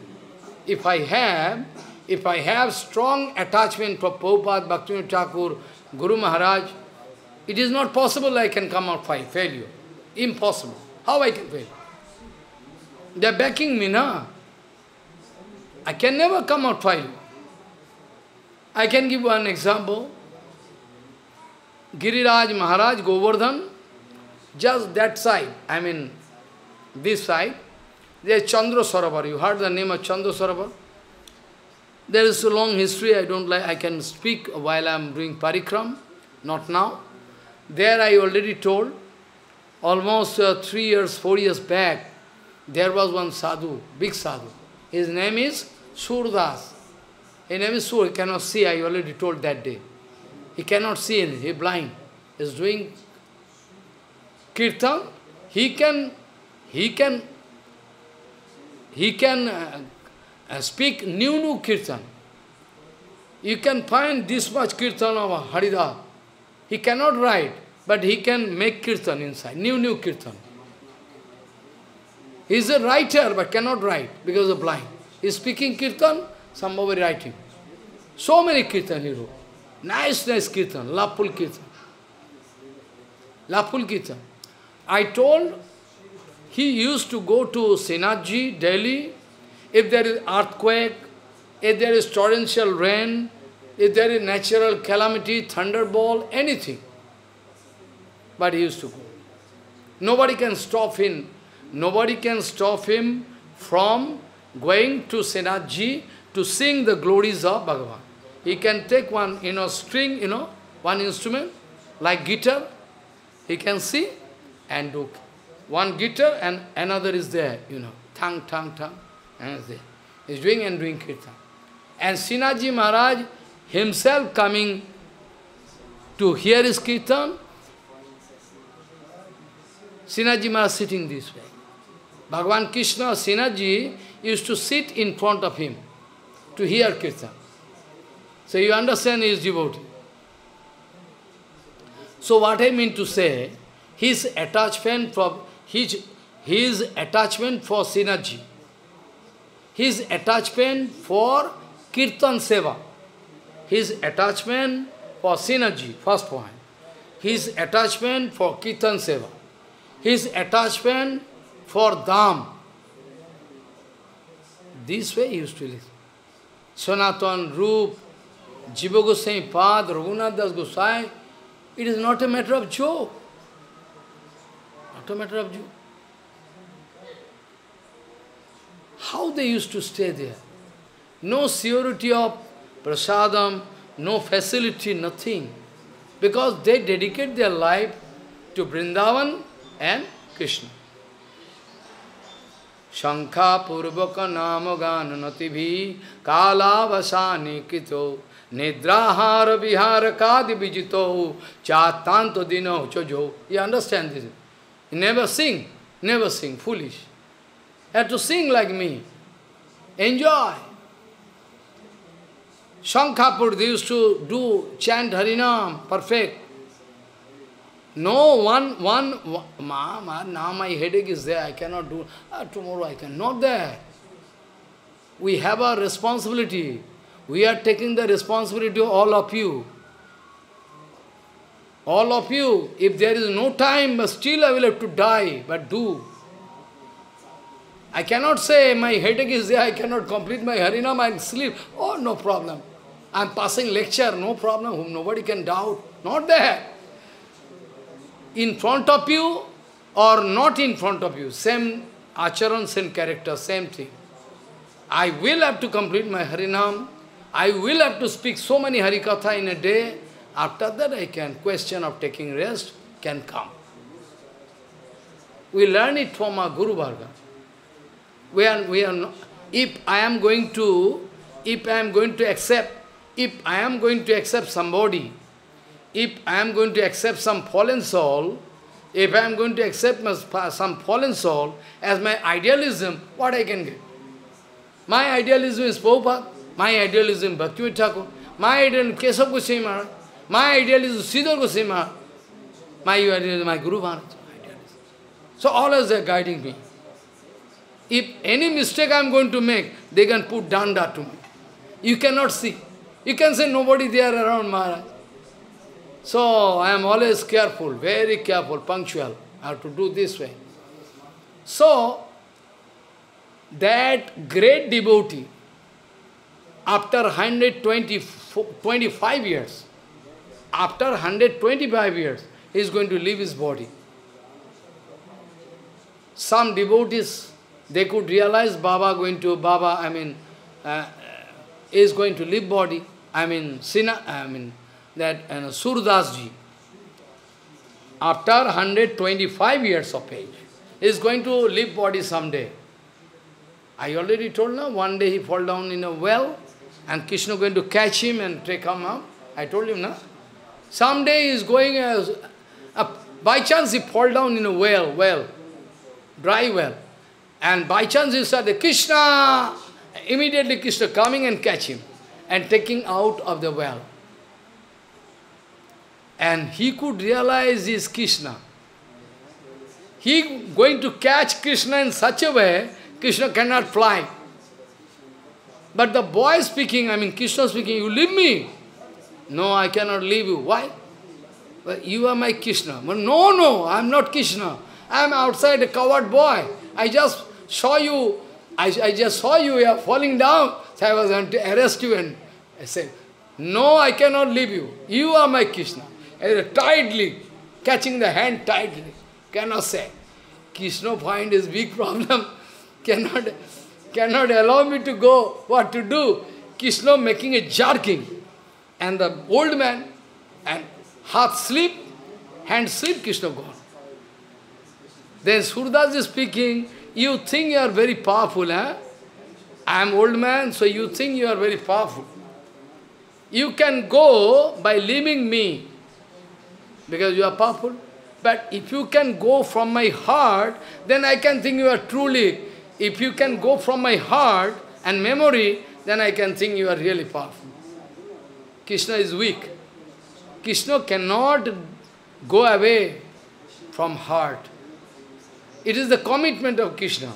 If I have, if I have strong attachment for Prabhupada, Bhaktivinoda Thakur, Guru Maharaj, it is not possible I can come out by failure. Impossible. How I can fail? They are backing me, na? I can never come out failure. I can give one example. Giriraj Maharaj, Govardhan, just that side, I mean, this side, there is Chandra Sarovar. You heard the name of Chandra Sarovar? There is a long history, I don't like, I can speak while I am doing parikram, not now. There I already told, almost uh, three years, four years back, there was one sadhu, big sadhu. His name is Surdas. His name is Sur, he cannot see, I already told that day. He cannot see, he blind. Is doing kirtan. He can, he can, he can uh, uh, speak new, new kirtan. You can find this much kirtan of Harida. He cannot write, but he can make kirtan inside, new, new kirtan. He is a writer, but cannot write because of blind. He is speaking kirtan, somebody writing. So many kirtan he wrote. Nice, nice kirtan, Lapul kirtan. Lapul kirtan. I told he used to go to Sinaji, Delhi, if there is earthquake, if there is torrential rain, if there is natural calamity, thunderbolt, anything. But he used to go. Nobody can stop him. Nobody can stop him from going to Sinaji to sing the glories of Bhagavan. He can take one, you know, string, you know, one instrument, like guitar, he can see and do. One guitar and another is there, you know, tang, tang, tang, is. He's doing and doing kirtan. And Sinaji Maharaj himself coming to hear his kirtan, Sinaji Maharaj sitting this way. Bhagavan Krishna, Sinaji, used to sit in front of him to hear Kirtan. So you understand his devotee. So what I mean to say, his attachment for his, his attachment for Sinaji, his attachment for Kirtan Seva, his attachment for Sinaji, first point, his attachment for Kirtan Seva, his attachment for Dham. This way he used to live. Sanatan, Rup, Jiva Goswami Pad, Raghunath Das Gosai, it is not a matter of joke. Not a matter of joke. How they used to stay there? No surety of prasadam, no facility, nothing. Because they dedicate their life to Vrindavan and Krishna. Shankha purvaka namagan nativi kalavasani kito nidrahara vihara kadi vijito chatanto dino chojo. You understand this? Never sing, never sing, foolish. Have to sing like me. Enjoy. Shankhapur, they used to do, chant Harinam, perfect. No one, one, ma, ma, now my headache is there, I cannot do, ah, tomorrow I can, not there. We have a responsibility. We are taking the responsibility of all of you. All of you, if there is no time, but still I will have to die, but do. I cannot say my headache is there, I cannot complete my Harinam and sleep. Oh, no problem. I am passing lecture, no problem, whom nobody can doubt. Not there. In front of you or not in front of you, same acharan, same character, same thing. I will have to complete my Harinam. I will have to speak so many Harikatha in a day. After that I can, question of taking rest can come. We learn it from our Guru Varga. We are, we are not, if I am going to, if I am going to accept, if I am going to accept somebody, if I am going to accept some fallen soul, if I am going to accept some fallen soul as my idealism, what I can get? My idealism is Prabhupada, my idealism Bhakti Thakur, my idealism Keshav Goswami Maharaj, my idealism Sridhar Goswami Maharaj, my idealism is my Guru Maharaj. So all are guiding me. If any mistake I am going to make, they can put danda to me. You cannot see. You can say nobody there around Maharaj. So I am always careful, very careful, punctual. I have to do this way. So, that great devotee, after 125 years, after 125 years, he is going to leave his body. Some devotees, they could realize Baba going to, Baba, I mean, uh, is going to leave body. I mean, Sina, I mean, that uh, Surdas ji, after 125 years of age, is going to leave body someday. I already told now, one day he fall down in a well, and Krishna going to catch him and take him up. I told him, no? Someday he is going, as, uh, by chance he fall down in a well, well, dry well. And by chance he said, Krishna! Immediately Krishna coming and catch him and taking out of the well. And he could realize is Krishna. He going to catch Krishna in such a way, Krishna cannot fly. But the boy speaking, I mean Krishna speaking, you leave me. No, I cannot leave you. Why? You are my Krishna. No, no, I am not Krishna. I am outside a coward boy. I just saw you, I, I just saw you, you are falling down. So I was going to arrest you and I said, no, I cannot leave you. You are my Krishna. And tightly, catching the hand tightly. Cannot say. Krishna find his big problem. cannot, cannot allow me to go. What to do? Krishna making a jerking. And the old man, and heart sleep, hand sleep, Krishna gone. Then Surdas is speaking, you think you are very powerful, eh? I am old man, so you think you are very powerful. You can go by leaving me, because you are powerful. But if you can go from my heart, then I can think you are truly, if you can go from my heart and memory, then I can think you are really powerful. Krishna is weak. Krishna cannot go away from heart. It is the commitment of Krishna.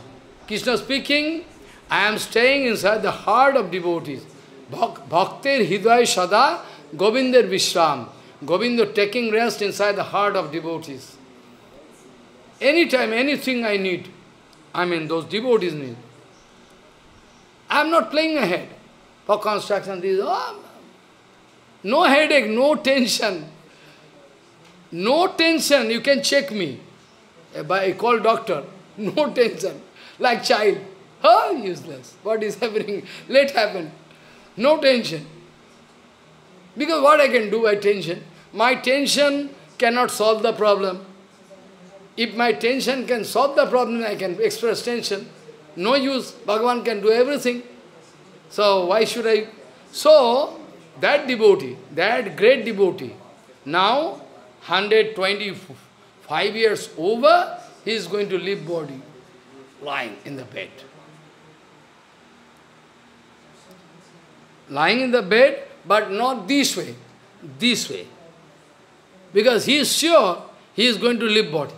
Krishna speaking, I am staying inside the heart of devotees. Bhaktir Hidaya Sada Govinder Vishram. Govinda taking rest inside the heart of devotees. Anytime, anything I need, I mean those devotees need. I am not playing ahead for construction. This, oh, no headache, no tension. No tension, you can check me. Eh, by a call doctor, no tension. Like child. Oh, useless. What is happening? Let happen. No tension. Because what I can do by tension? My tension cannot solve the problem. If my tension can solve the problem, I can express tension. No use. Bhagavan can do everything. So why should I? So, that devotee, that great devotee, now 125 years over, he is going to leave body, lying in the bed. Lying in the bed, but not this way, this way. Because he is sure he is going to leave body.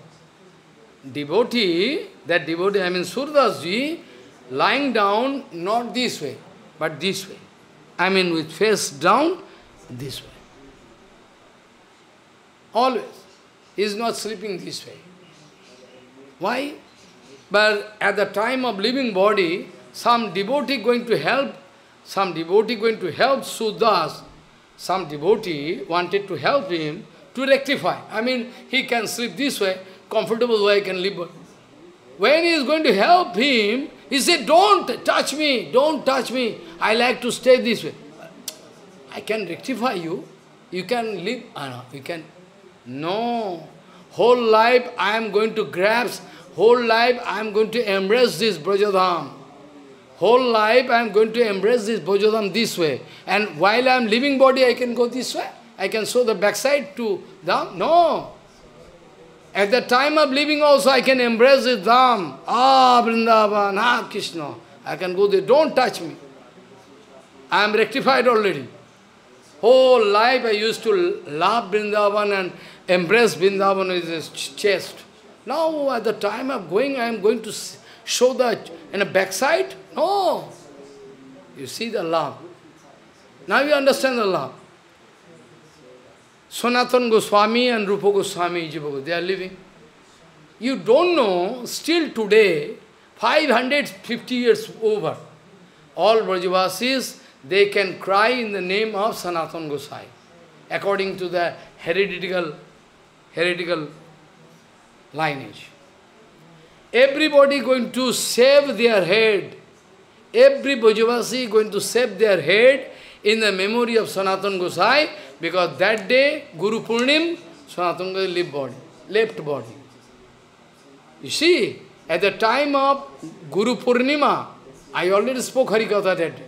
Devotee, that devotee, I mean Surdasji, lying down not this way, but this way. I mean with face down, this way. Always. He is not sleeping this way. Why? But at the time of living body, some devotee going to help, some devotee going to help Surdas, some devotee wanted to help him to rectify. I mean, he can sleep this way, comfortable way, can live. When he is going to help him, he said, don't touch me, don't touch me. I like to stay this way. I can rectify you. You can live. No, you can. No. Whole life I am going to grasp. Whole life I am going to embrace this Brajadham. Whole life I am going to embrace this Brajadham this way. And while I am living body, I can go this way. I can show the backside to Dham. No. At the time of living also, I can embrace this Dham. Ah, Vrindavan, ah, Krishna. I can go there. Don't touch me. I am rectified already. Whole life I used to love Vrindavan and embrace Vrindavan with his chest. Now at the time of going, I am going to show the in a backside? No. You see the love. Now you understand the love. Sanatan Goswami and Rupa Goswami, they are living. You don't know, still today, 550 years over, all Brajavasis, they can cry in the name of Sanatan Gosai, according to the heretical, heretical lineage. Everybody going to save their head. Every Brajavasi going to save their head in the memory of Sanatan Gosai, because that day, Guru Purnim, Sanatan Gosai left body, left body. You see, at the time of Guru Purnima, I already spoke Harikatha that day.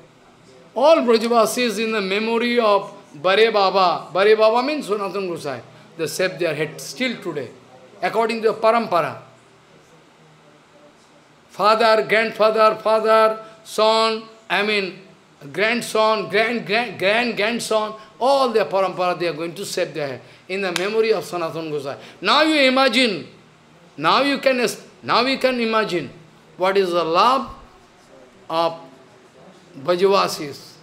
All Brajavasis in the memory of Bare Baba, Bare Baba means Sanatan Gosai, they save their head still today, according to the parampara. Father, grandfather, father, son, I mean, grandson, grand, grand, grand, grandson, all their parampara, they are going to save their head in the memory of Sanatana Gosai. Now you imagine, now you can, now you can imagine what is the love of Brajavasis.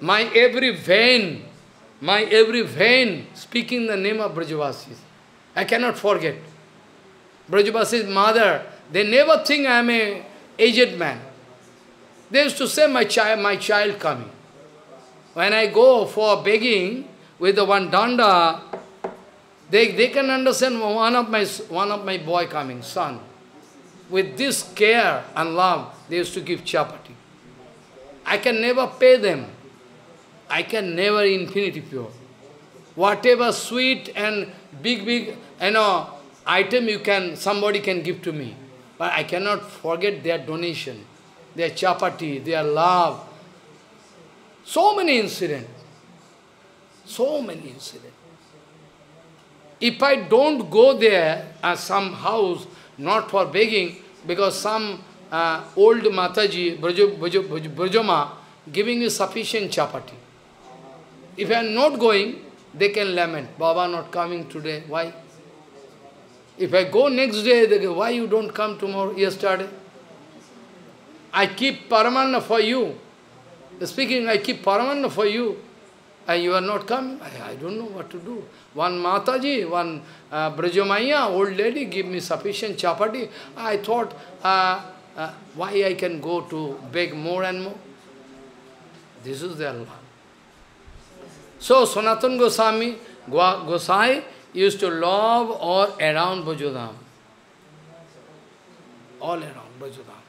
My every vein, my every vein speaking the name of Brajavasis. I cannot forget. Brajavasi's mother, they never think I am a aged man. They used to say, my child, my child coming. When I go for begging with the one danda, they, they can understand one of my one of my boy coming, son. With this care and love, they used to give chapati. I can never pay them. I can never infinity pure. Whatever sweet and big, big, you know, item you can, somebody can give to me. But I cannot forget their donation, their chapati, their love. So many incidents. So many incidents. If I don't go there at some house, not for begging, because some uh, old Mataji, Brajoma, giving me sufficient chapati. If I am not going, they can lament, Baba not coming today, why? If I go next day, they go, why you don't come tomorrow, yesterday? I keep Paramanna for you. Speaking, I keep Paramanna for you, and you are not coming. I, I don't know what to do. One Mataji, one uh, Brajamaya, old lady, give me sufficient chapati. I thought, uh, uh, why I can go to beg more and more? This is their love. So, Sanatana Goswami, Gosai, used to love all around Brajadham. All around Brajadham.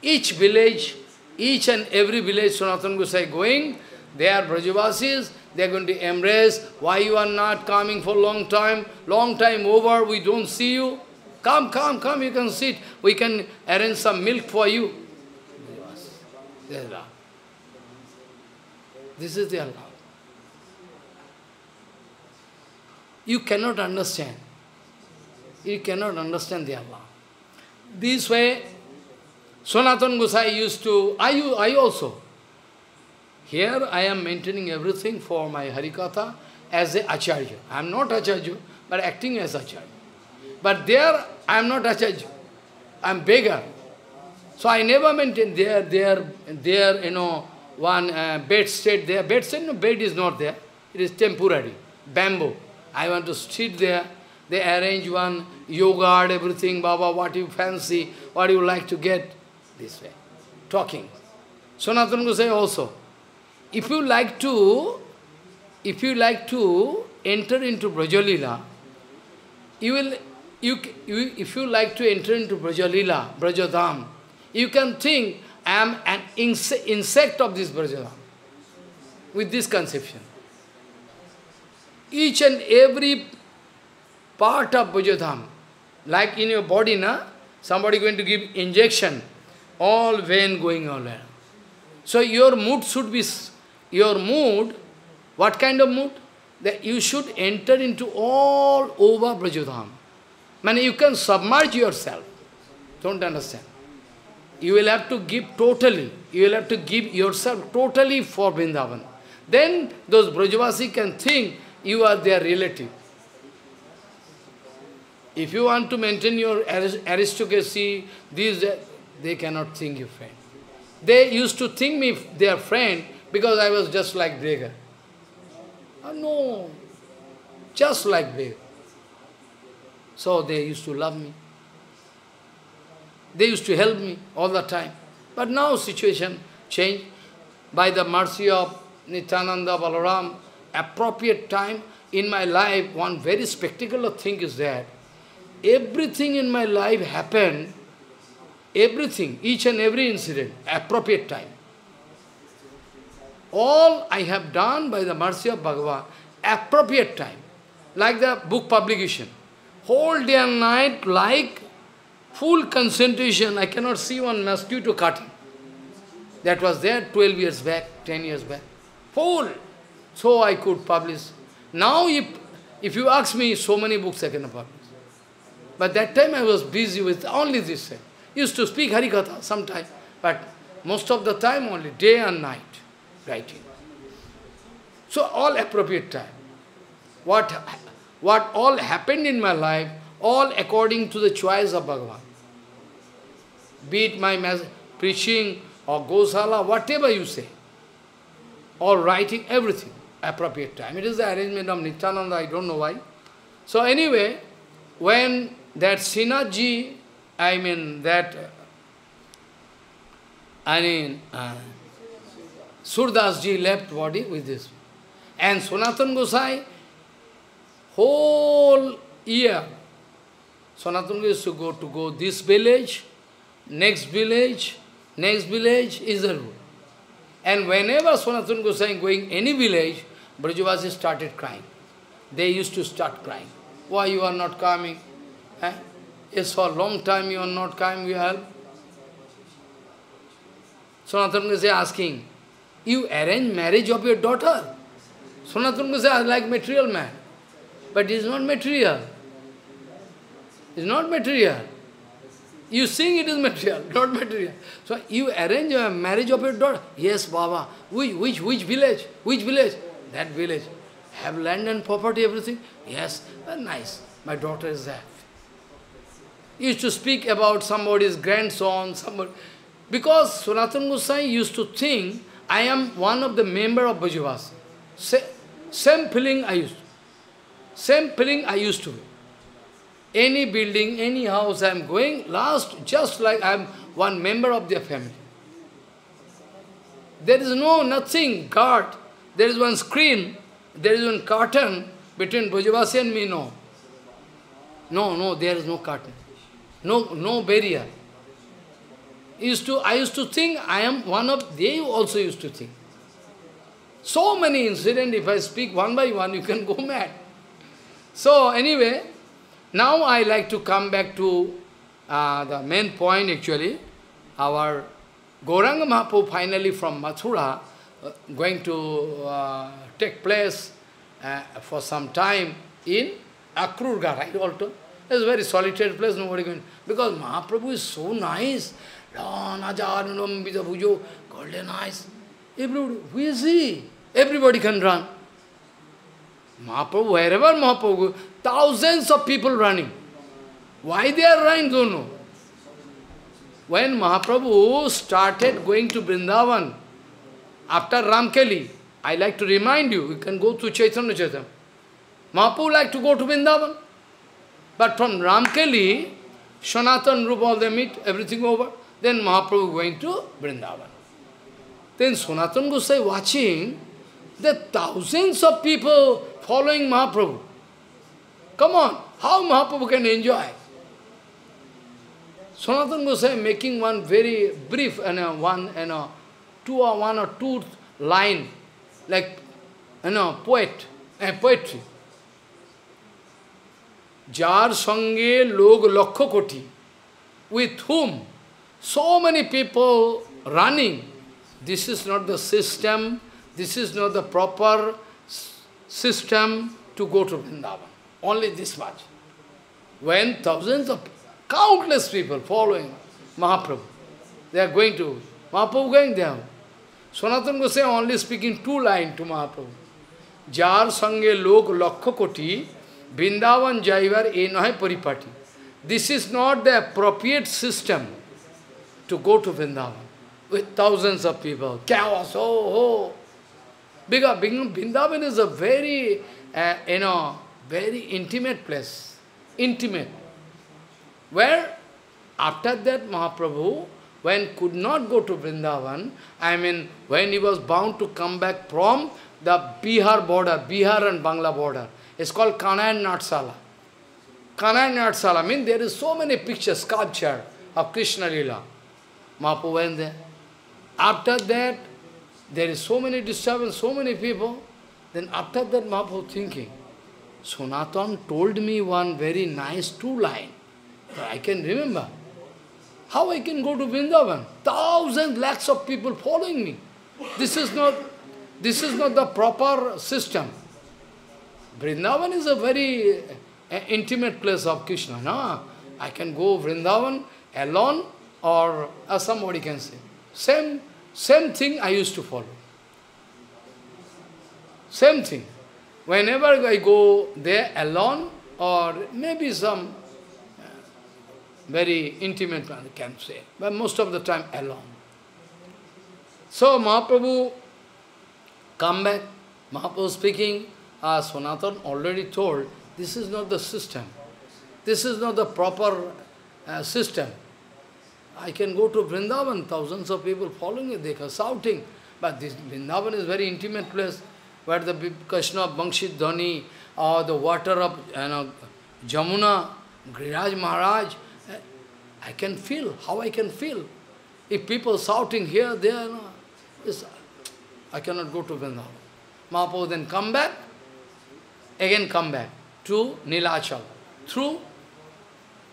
Each village, each and every village Sanatana Gosai going, they are Brajavasis, they are going to embrace, why you are not coming for long time, long time over, we don't see you. Come, come, come, you can sit, we can arrange some milk for you. This is their love. You cannot understand. You cannot understand the Allah. This way, Sanatan Gosai used to, I, I also, here I am maintaining everything for my Harikatha as a Acharya. I am not Acharya, but acting as Acharya. But there, I am not Acharya. I am beggar. So I never maintain there, there, there, you know, one uh, bed state there. Bed state, no, bed is not there. It is temporary, bamboo. I want to sit there. They arrange one yoga, everything, Baba, what you fancy, what you like to get. This way, talking. Sanatana Gosai also. If you like to, if you like to enter into Brajalila, you will, you, you, if you like to enter into Brajalila, Brajadham, you can think, I am an inse insect of this Brajadham, with this conception. Each and every part of Brajadham, like in your body, na, somebody going to give injection, all vein going all around. So your mood should be, your mood, what kind of mood? That you should enter into all over Brajadham. I mean, you can submerge yourself. Don't understand. You will have to give totally. You will have to give yourself totally for Vrindavan. Then those Brajavasi can think you are their relative. If you want to maintain your aristocracy, these, they cannot think you friend. They used to think me their friend because I was just like beggar. Oh, no, just like beggar. So they used to love me. They used to help me all the time. But now situation changed. By the mercy of Nityananda Balaram, appropriate time in my life, one very spectacular thing is that everything in my life happened, everything, each and every incident, appropriate time. All I have done by the mercy of Bhagavan, appropriate time. Like the book publication. Whole day and night, like full concentration, I cannot see one mosquito cutting. That was there 12 years back, 10 years back. Full. So I could publish. Now if, if you ask me, so many books I can publish. But that time I was busy with only this thing. Used to speak Harikatha sometime, but most of the time only day and night writing. So all appropriate time. What, what all happened in my life, all according to the choice of Bhagavan. Be it my preaching or Gosala, whatever you say, or writing, everything, appropriate time. It is the arrangement of Nityananda, I don't know why. So anyway, when that Sinaji, I mean that, I mean, uh, Surdas ji left body with this. And Sanatan Gosai, whole year, Sanatan used to go to go this village, next village, next village is the rule. And whenever Sanatan Gosai going any village, Brajavasi started crying. They used to start crying. Why you are not coming? Eh? Yes, for a long time you are not coming, you help. Sanatana Gosai asking, you arrange marriage of your daughter? Sanatana Gosai like material man. but it is not material. It is not material. You sing it is material, not material. So you arrange a marriage of your daughter. Yes, Baba. Which, which, which village? Which village? That village. Have land and property, everything? Yes, well, nice. My daughter is there. used to speak about somebody's grandson, somebody. Because Sanatana Goswami used to think, I am one of the member of Brajavasi. Same feeling I used to. Same feeling I used to. Any building, any house I am going, last, just like I am one member of their family. There is no, nothing, guard. There is one screen, there is one curtain between Brajavasi and me, no. No, no, there is no curtain. No, no barrier. Used to, I used to think I am one of, they also used to think. So many incidents, if I speak one by one, you can go mad. So anyway, now I like to come back to uh, the main point actually. Our Gauranga Mahaprabhu finally from Mathura going to uh, take place uh, for some time in Akrurga, right also. It's a very solitary place, nobody going. Because Mahaprabhu is so nice. Golden eyes. Everybody, who is he? Everybody can run. Mahaprabhu, wherever Mahaprabhu, thousands of people running. Why they are running, don't know. When Mahaprabhu started going to Vrindavan, after Ramkeli, I like to remind you, you can go to Chaitanya Chaitanya. Mahaprabhu like to go to Vrindavan. But from Ramkeli, Sanatan Rupa, all they meet, everything over. Then Mahaprabhu going to Vrindavan. Then Sanatan Gosai watching the thousands of people following Mahaprabhu. Come on, how Mahaprabhu can enjoy? Sanatan Gosai making one very brief, and uh, one, you know, two or one or two line, like, you know, poet, poetry. Jar sange log lakkho koti, with whom so many people running. This is not the system, this is not the proper system to go to Vrindavan. Only this much. When thousands of, countless people following Mahaprabhu, they are going to, Mahaprabhu going there. Sanatan Goswami only speaking to line to Mahaprabhu. Jar संगे लोक लक्ष कोटि, वृंदावन जाइवर ए नहे परिपाटी। This is not the appropriate system to go to Vrindavan with thousands of people क्या was हो हो। बिगा Vrindavan is a very you know very intimate place intimate where after that Mahaprabhu when could not go to Vrindavan, I mean, when he was bound to come back from the Bihar border, Bihar and Bangla border, it's called Kanai Natshala. Kanai Natshala means there is so many pictures, sculpture of Krishna Lila. Mahaprabhu went there. After that, there is so many disturbance, so many people. Then after that, Mahaprabhu thinking, Sanatan told me one very nice two line. I can remember. How I can go to Vrindavan? Thousands, lakhs of people following me. This is not, this is not the proper system. Vrindavan is a very uh, intimate place of Krishna. No? I can go Vrindavan alone or uh, somebody can say. Same, same thing I used to follow. Same thing. Whenever I go there alone or maybe some very intimate man can say, but most of the time alone. So Mahaprabhu come back, Mahaprabhu speaking, uh, Sanatan already told, this is not the system. This is not the proper uh, system. I can go to Vrindavan, thousands of people following it, they are shouting. But this Vrindavan is very intimate place, where the Krishna of Bangshit Dhani, or the water of you know, Jamuna, Giriraj Maharaj, I can feel, how I can feel. If people shouting here, there, no, I cannot go to Vrindavan. Mahaprabhu then come back, again come back to Nilachal through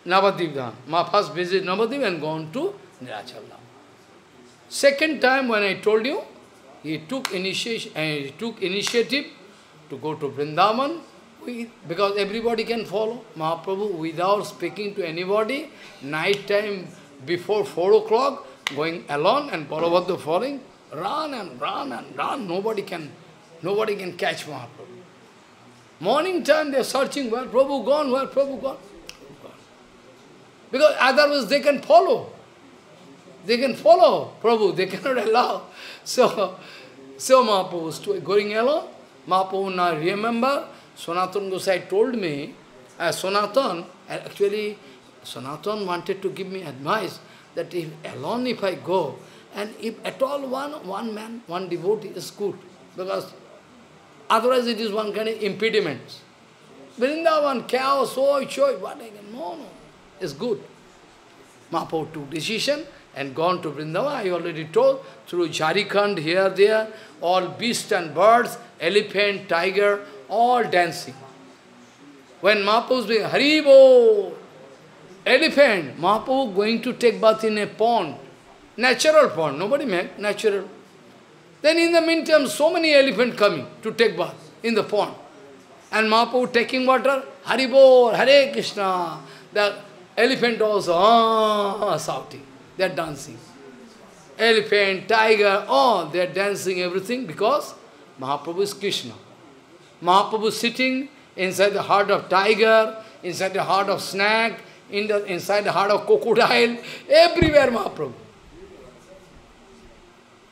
Navadip Dham. My first visit Navadip and gone to Nilachal. Second time when I told you, he took initiation, he took initiative to go to Vrindavan Because everybody can follow Mahaprabhu without speaking to anybody, night time before 4 o'clock, going alone and Balabhadra following, run and run and run, nobody can, nobody can catch Mahaprabhu. Morning time they are searching, where Prabhu gone, where Prabhu gone? Because otherwise they can follow. They can follow Prabhu, they cannot allow. So, so Mahaprabhu was going alone. Mahaprabhu now remember, Sanatan Gosai told me, uh, Sanatan, actually Sanatan wanted to give me advice that if alone if I go, and if at all one, one man, one devotee is good, because otherwise it is one kind of impediment. Vrindavan, chaos, oi, choi, what I no, no, it's good. Mahaprabhu took decision and gone to Vrindavan, I already told, through Jharkhand, here, there, all beasts and birds, elephant, tiger, all dancing. When Mahaprabhu being, Haribo, elephant, Mahaprabhu going to take bath in a pond, natural pond, nobody made, natural. Then in the meantime, so many elephants coming to take bath in the pond. And Mahaprabhu taking water, Haribo, Hare Krishna. The elephant also, ah, shouting. They are dancing. Elephant, tiger, all they are dancing everything because Mahaprabhu is Krishna. Mahaprabhu sitting inside the heart of tiger, inside the heart of snake, in the, inside the heart of crocodile, everywhere Mahaprabhu.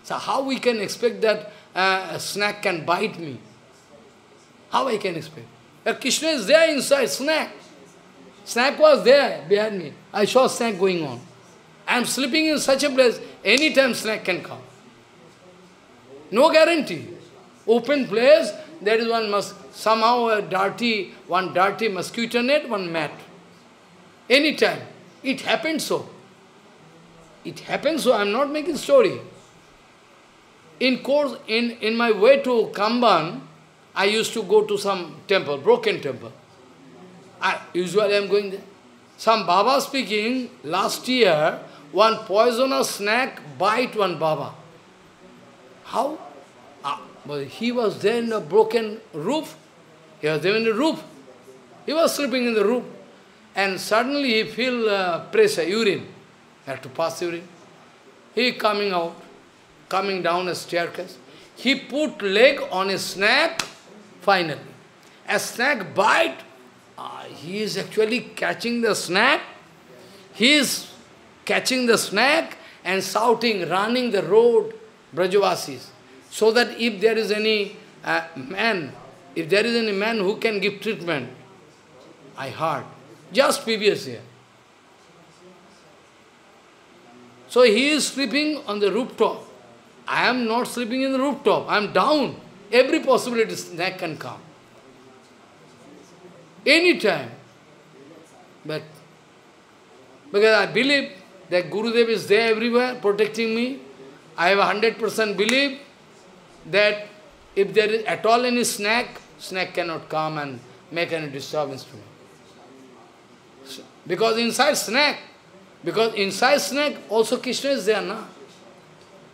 So how we can expect that uh, a snake can bite me? How I can expect? Uh, Krishna is there inside, snake. Snake was there behind me. I saw snake going on. I am sleeping in such a place, anytime snake can come. No guarantee. Open place, there is one must somehow a dirty, one dirty mosquito net, one mat. Anytime. It happens so. It happens so, I am not making story. In course, in, in my way to Kamban, I used to go to some temple, broken temple. I, usually I am going there. Some Baba speaking, last year, one poisonous snake bite one Baba. How? Ah, but he was there in a broken roof. He was there in the roof. He was sleeping in the roof. And suddenly he feel uh, pressure, urine. He had to pass urine. He coming out, coming down a staircase. He put leg on a snake, finally. A snake bite, uh, he is actually catching the snake. He is catching the snake and shouting, running the road, Brajavasis. So that if there is any uh, man, if there is any man who can give treatment, I heard, just previous year. So he is sleeping on the rooftop. I am not sleeping in the rooftop, I am down. Every possibility snake can come. Anytime. But because I believe that Gurudev is there everywhere, protecting me. I have hundred percent belief that if there is at all any snake, snake cannot come and make any disturbance to me. Because inside snake, because inside snake also Krishna is there, na?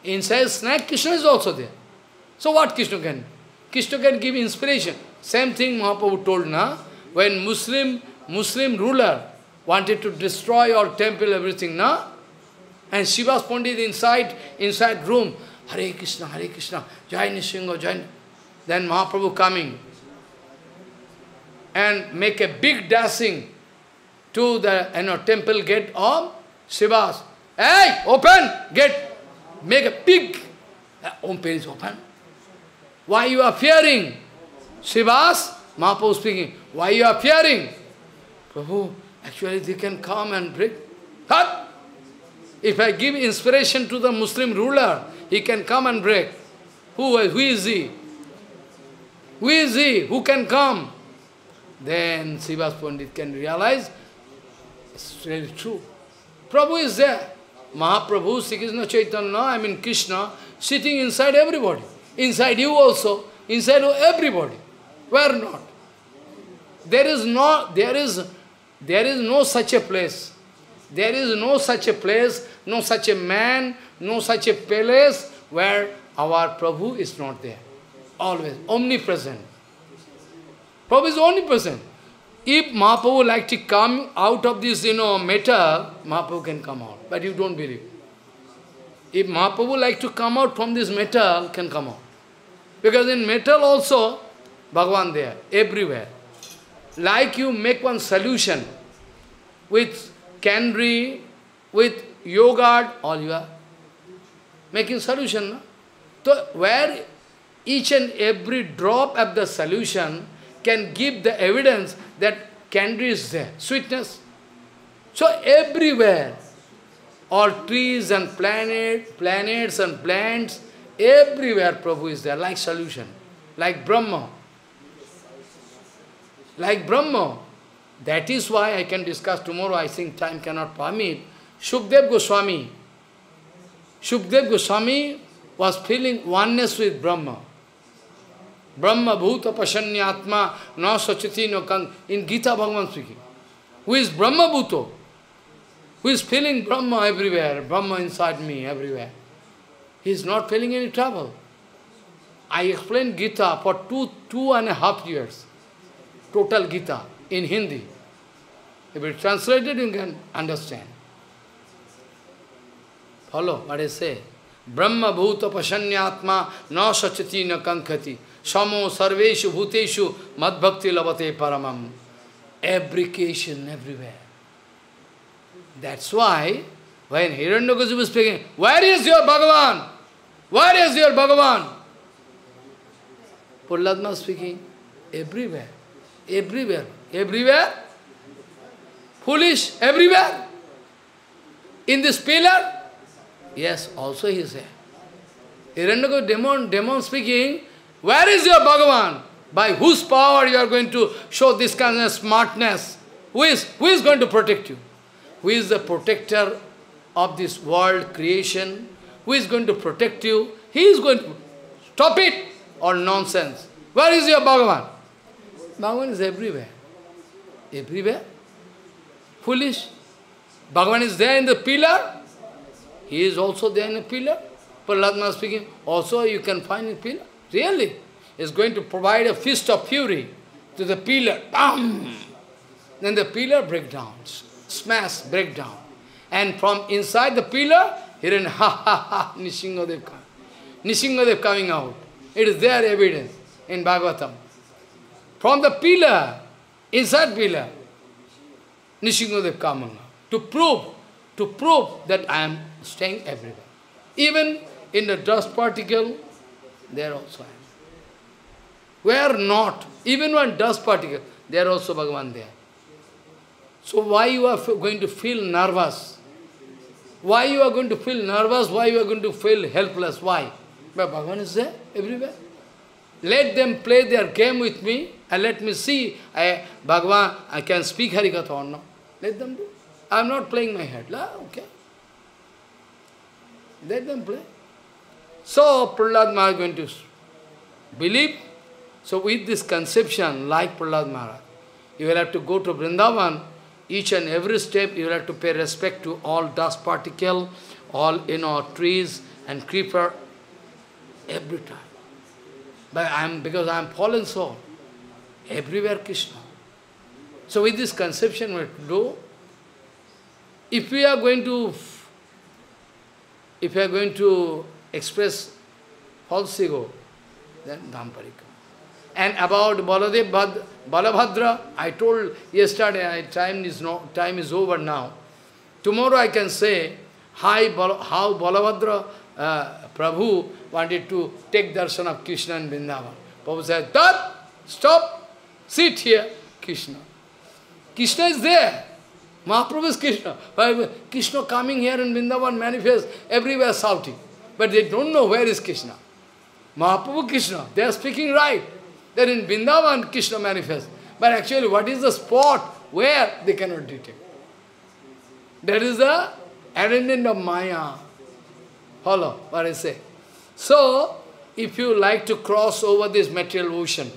Inside snake, Krishna is also there. So what Krishna can? Krishna can give inspiration. Same thing Mahaprabhu told, na? When Muslim, Muslim ruler wanted to destroy our temple, everything, na? And Srivas Pandit inside, inside room, Hare Krishna, Hare Krishna, Jai Nishinga, Jai Then Mahaprabhu coming and make a big dashing to the you know, temple gate of Shiva's. Hey, open gate. Make a big, uh, open is open. Why you are fearing? Shiva's, Mahaprabhu speaking, why you are fearing? Prabhu, Actually, they can come and break. Huh? If I give inspiration to the Muslim ruler, he can come and break. Who, who is he? Who is he? Who can come? Then Srivas Pandit can realize it's really true. Prabhu is there. Mahaprabhu, Sri Krishna Chaitanya, I mean Krishna, sitting inside everybody. Inside you also. Inside everybody. Where not? There is no, there is there is no such a place. There is no such a place, no such a man, no such a palace where our Prabhu is not there. Always, omnipresent. Prabhupada is omnipresent. If Mahaprabhu would like to come out of this, you know, metal, Mahaprabhu can come out. But you don't believe. If Mahaprabhu would like to come out from this metal, can come out. Because in metal also, Bhagavan there, everywhere. Like you make one solution with candy, with yogurt, all you are making solution. No? So where each and every drop of the solution can give the evidence that candy is there, sweetness. So everywhere, all trees and planet, planets and plants, everywhere Prabhu is there, like solution, like Brahma. Like Brahma. That is why I can discuss tomorrow, I think time cannot permit. Shukdev Goswami. Shukdev Goswami was feeling oneness with Brahma. Brahma Bhuta Pasanyatma Na Sachati No Kang. In Gita Bhagavan speaking. Who is Brahma Bhuto? Who is feeling Brahma everywhere, Brahma inside me everywhere. He is not feeling any trouble. I explained Gita for two, two and a half years. Total Gita in Hindi. If it's translated, you can understand. Follow what I say? Brahma bhuta pasanyatma na sachati na kankhati samo sarveshu bhuteshu madbhakti lavate paramam. Every occasion, everywhere. That's why, when Hiranyakasipu was speaking, where is your Bhagavan? Where is your Bhagavan? Prahlad speaking, everywhere, everywhere, everywhere. Foolish, everywhere. In this pillar, yes, also he is there. Hiranyakasipu demon, demon speaking, where is your Bhagavan? By whose power you are going to show this kind of smartness? Who is, who is going to protect you? Who is the protector of this world creation? Who is going to protect you? He is going to stop it or nonsense. Where is your Bhagavan? Bhagavan is everywhere. Everywhere. Foolish. Bhagavan is there in the pillar. He is also there in the pillar. Prahlad speaking, also you can find in pillar. Really is going to provide a fist of fury to the pillar. Bam! Then the pillar break down, smash, break down. And from inside the pillar, here ha ha ha, Nishingadev coming. Coming out. It is there evidence in Bhagavatam. From the pillar, inside pillar, Nishingadev coming out. To prove, to prove that I am staying everywhere. Even in the dust particle, there also I am. Where not? Even when dust particle, there also Bhagavan there. So why you are going to feel nervous? Why you are going to feel nervous? Why you are going to feel helpless? Why? But Bhagavan is there everywhere. Let them play their game with me and let me see, I, Bhagavan, I can speak Harikatha or no. Let them do. I am not playing my head. La, okay. Let them play. So, Prahlad Maharaj going to believe so with this conception, like Prahlad Maharaj, you will have to go to Vrindavan, each and every step you will have to pay respect to all dust particle, all you know trees and creeper, every time. But I am because I am fallen soul. Everywhere Krishna. So with this conception we have to do, if we are going to if we are going to express false ego, then Dhamparika. And about Baladev Bhad, Balabhadra, I told yesterday, time, is no, time is over now. Tomorrow I can say how, Bal, how Balabhadra uh, Prabhu wanted to take darshan of Krishna in Vrindavan. Prabhu said, stop, sit here, Krishna. Krishna is there. Mahaprabhu is Krishna. Krishna coming here in Vrindavan manifest everywhere shouting. But they don't know where is Krishna. Mahaprabhu Krishna, they are speaking right. That in Vrindavan Krishna manifests. But actually what is the spot where they cannot detect? That is the arrangement of Maya. Follow what I say. So, if you like to cross over this material ocean,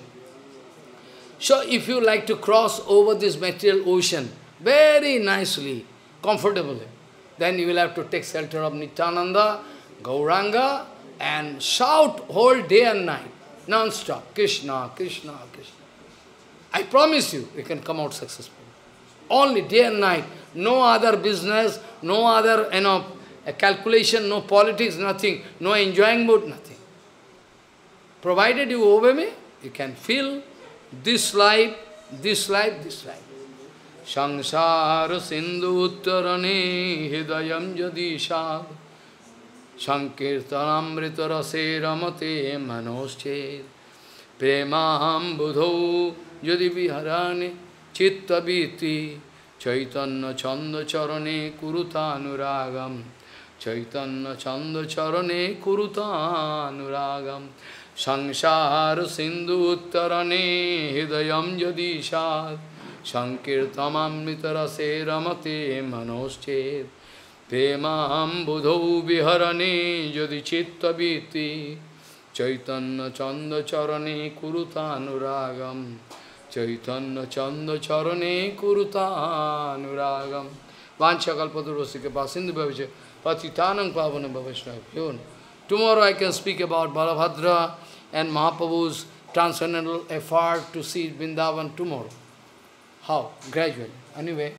so if you like to cross over this material ocean very nicely, comfortably, then you will have to take shelter of Nityananda, Gauranga, and shout whole day and night non-stop, Krishna, Krishna, Krishna. I promise you, you can come out successful. Only day and night. No other business, no other, you know, calculation, no politics, nothing. No enjoying mood, nothing. Provided you obey me, you can feel this life, this life, this life. Sangsara sindhu uttarane hidayam jadisha Sankirtanamrita rase ramate manoschet Premam budho যদি বিহারানে চিত্তবীতি চৈতন্য ছন্দ চরণে কুরুতানুরাগম চৈতন্য ছন্দ চরণে কুরুতানুরাগম সংসার সিন্ধু উত্তরণে হৃদয়ম যদি সাত সংকীর্তমামৃতরসে রমতে মনোশ্চেত প্রেমাম বুধৌ বিহরণে যদি চিত্তবীতি চৈতন্য চন্দ চরণে কুরুতানুরাগম চৈতন্য চন্দ চরণে কুরুতানুরাগম Vanchakalpaturvasika Pasindu Bhavija Patitanang Pavana Bhavishnav. Tomorrow I can speak about Balabhadra. And Mahaprabhu's transcendental effort to see Vrindavan tomorrow. How? Gradually. Anyway.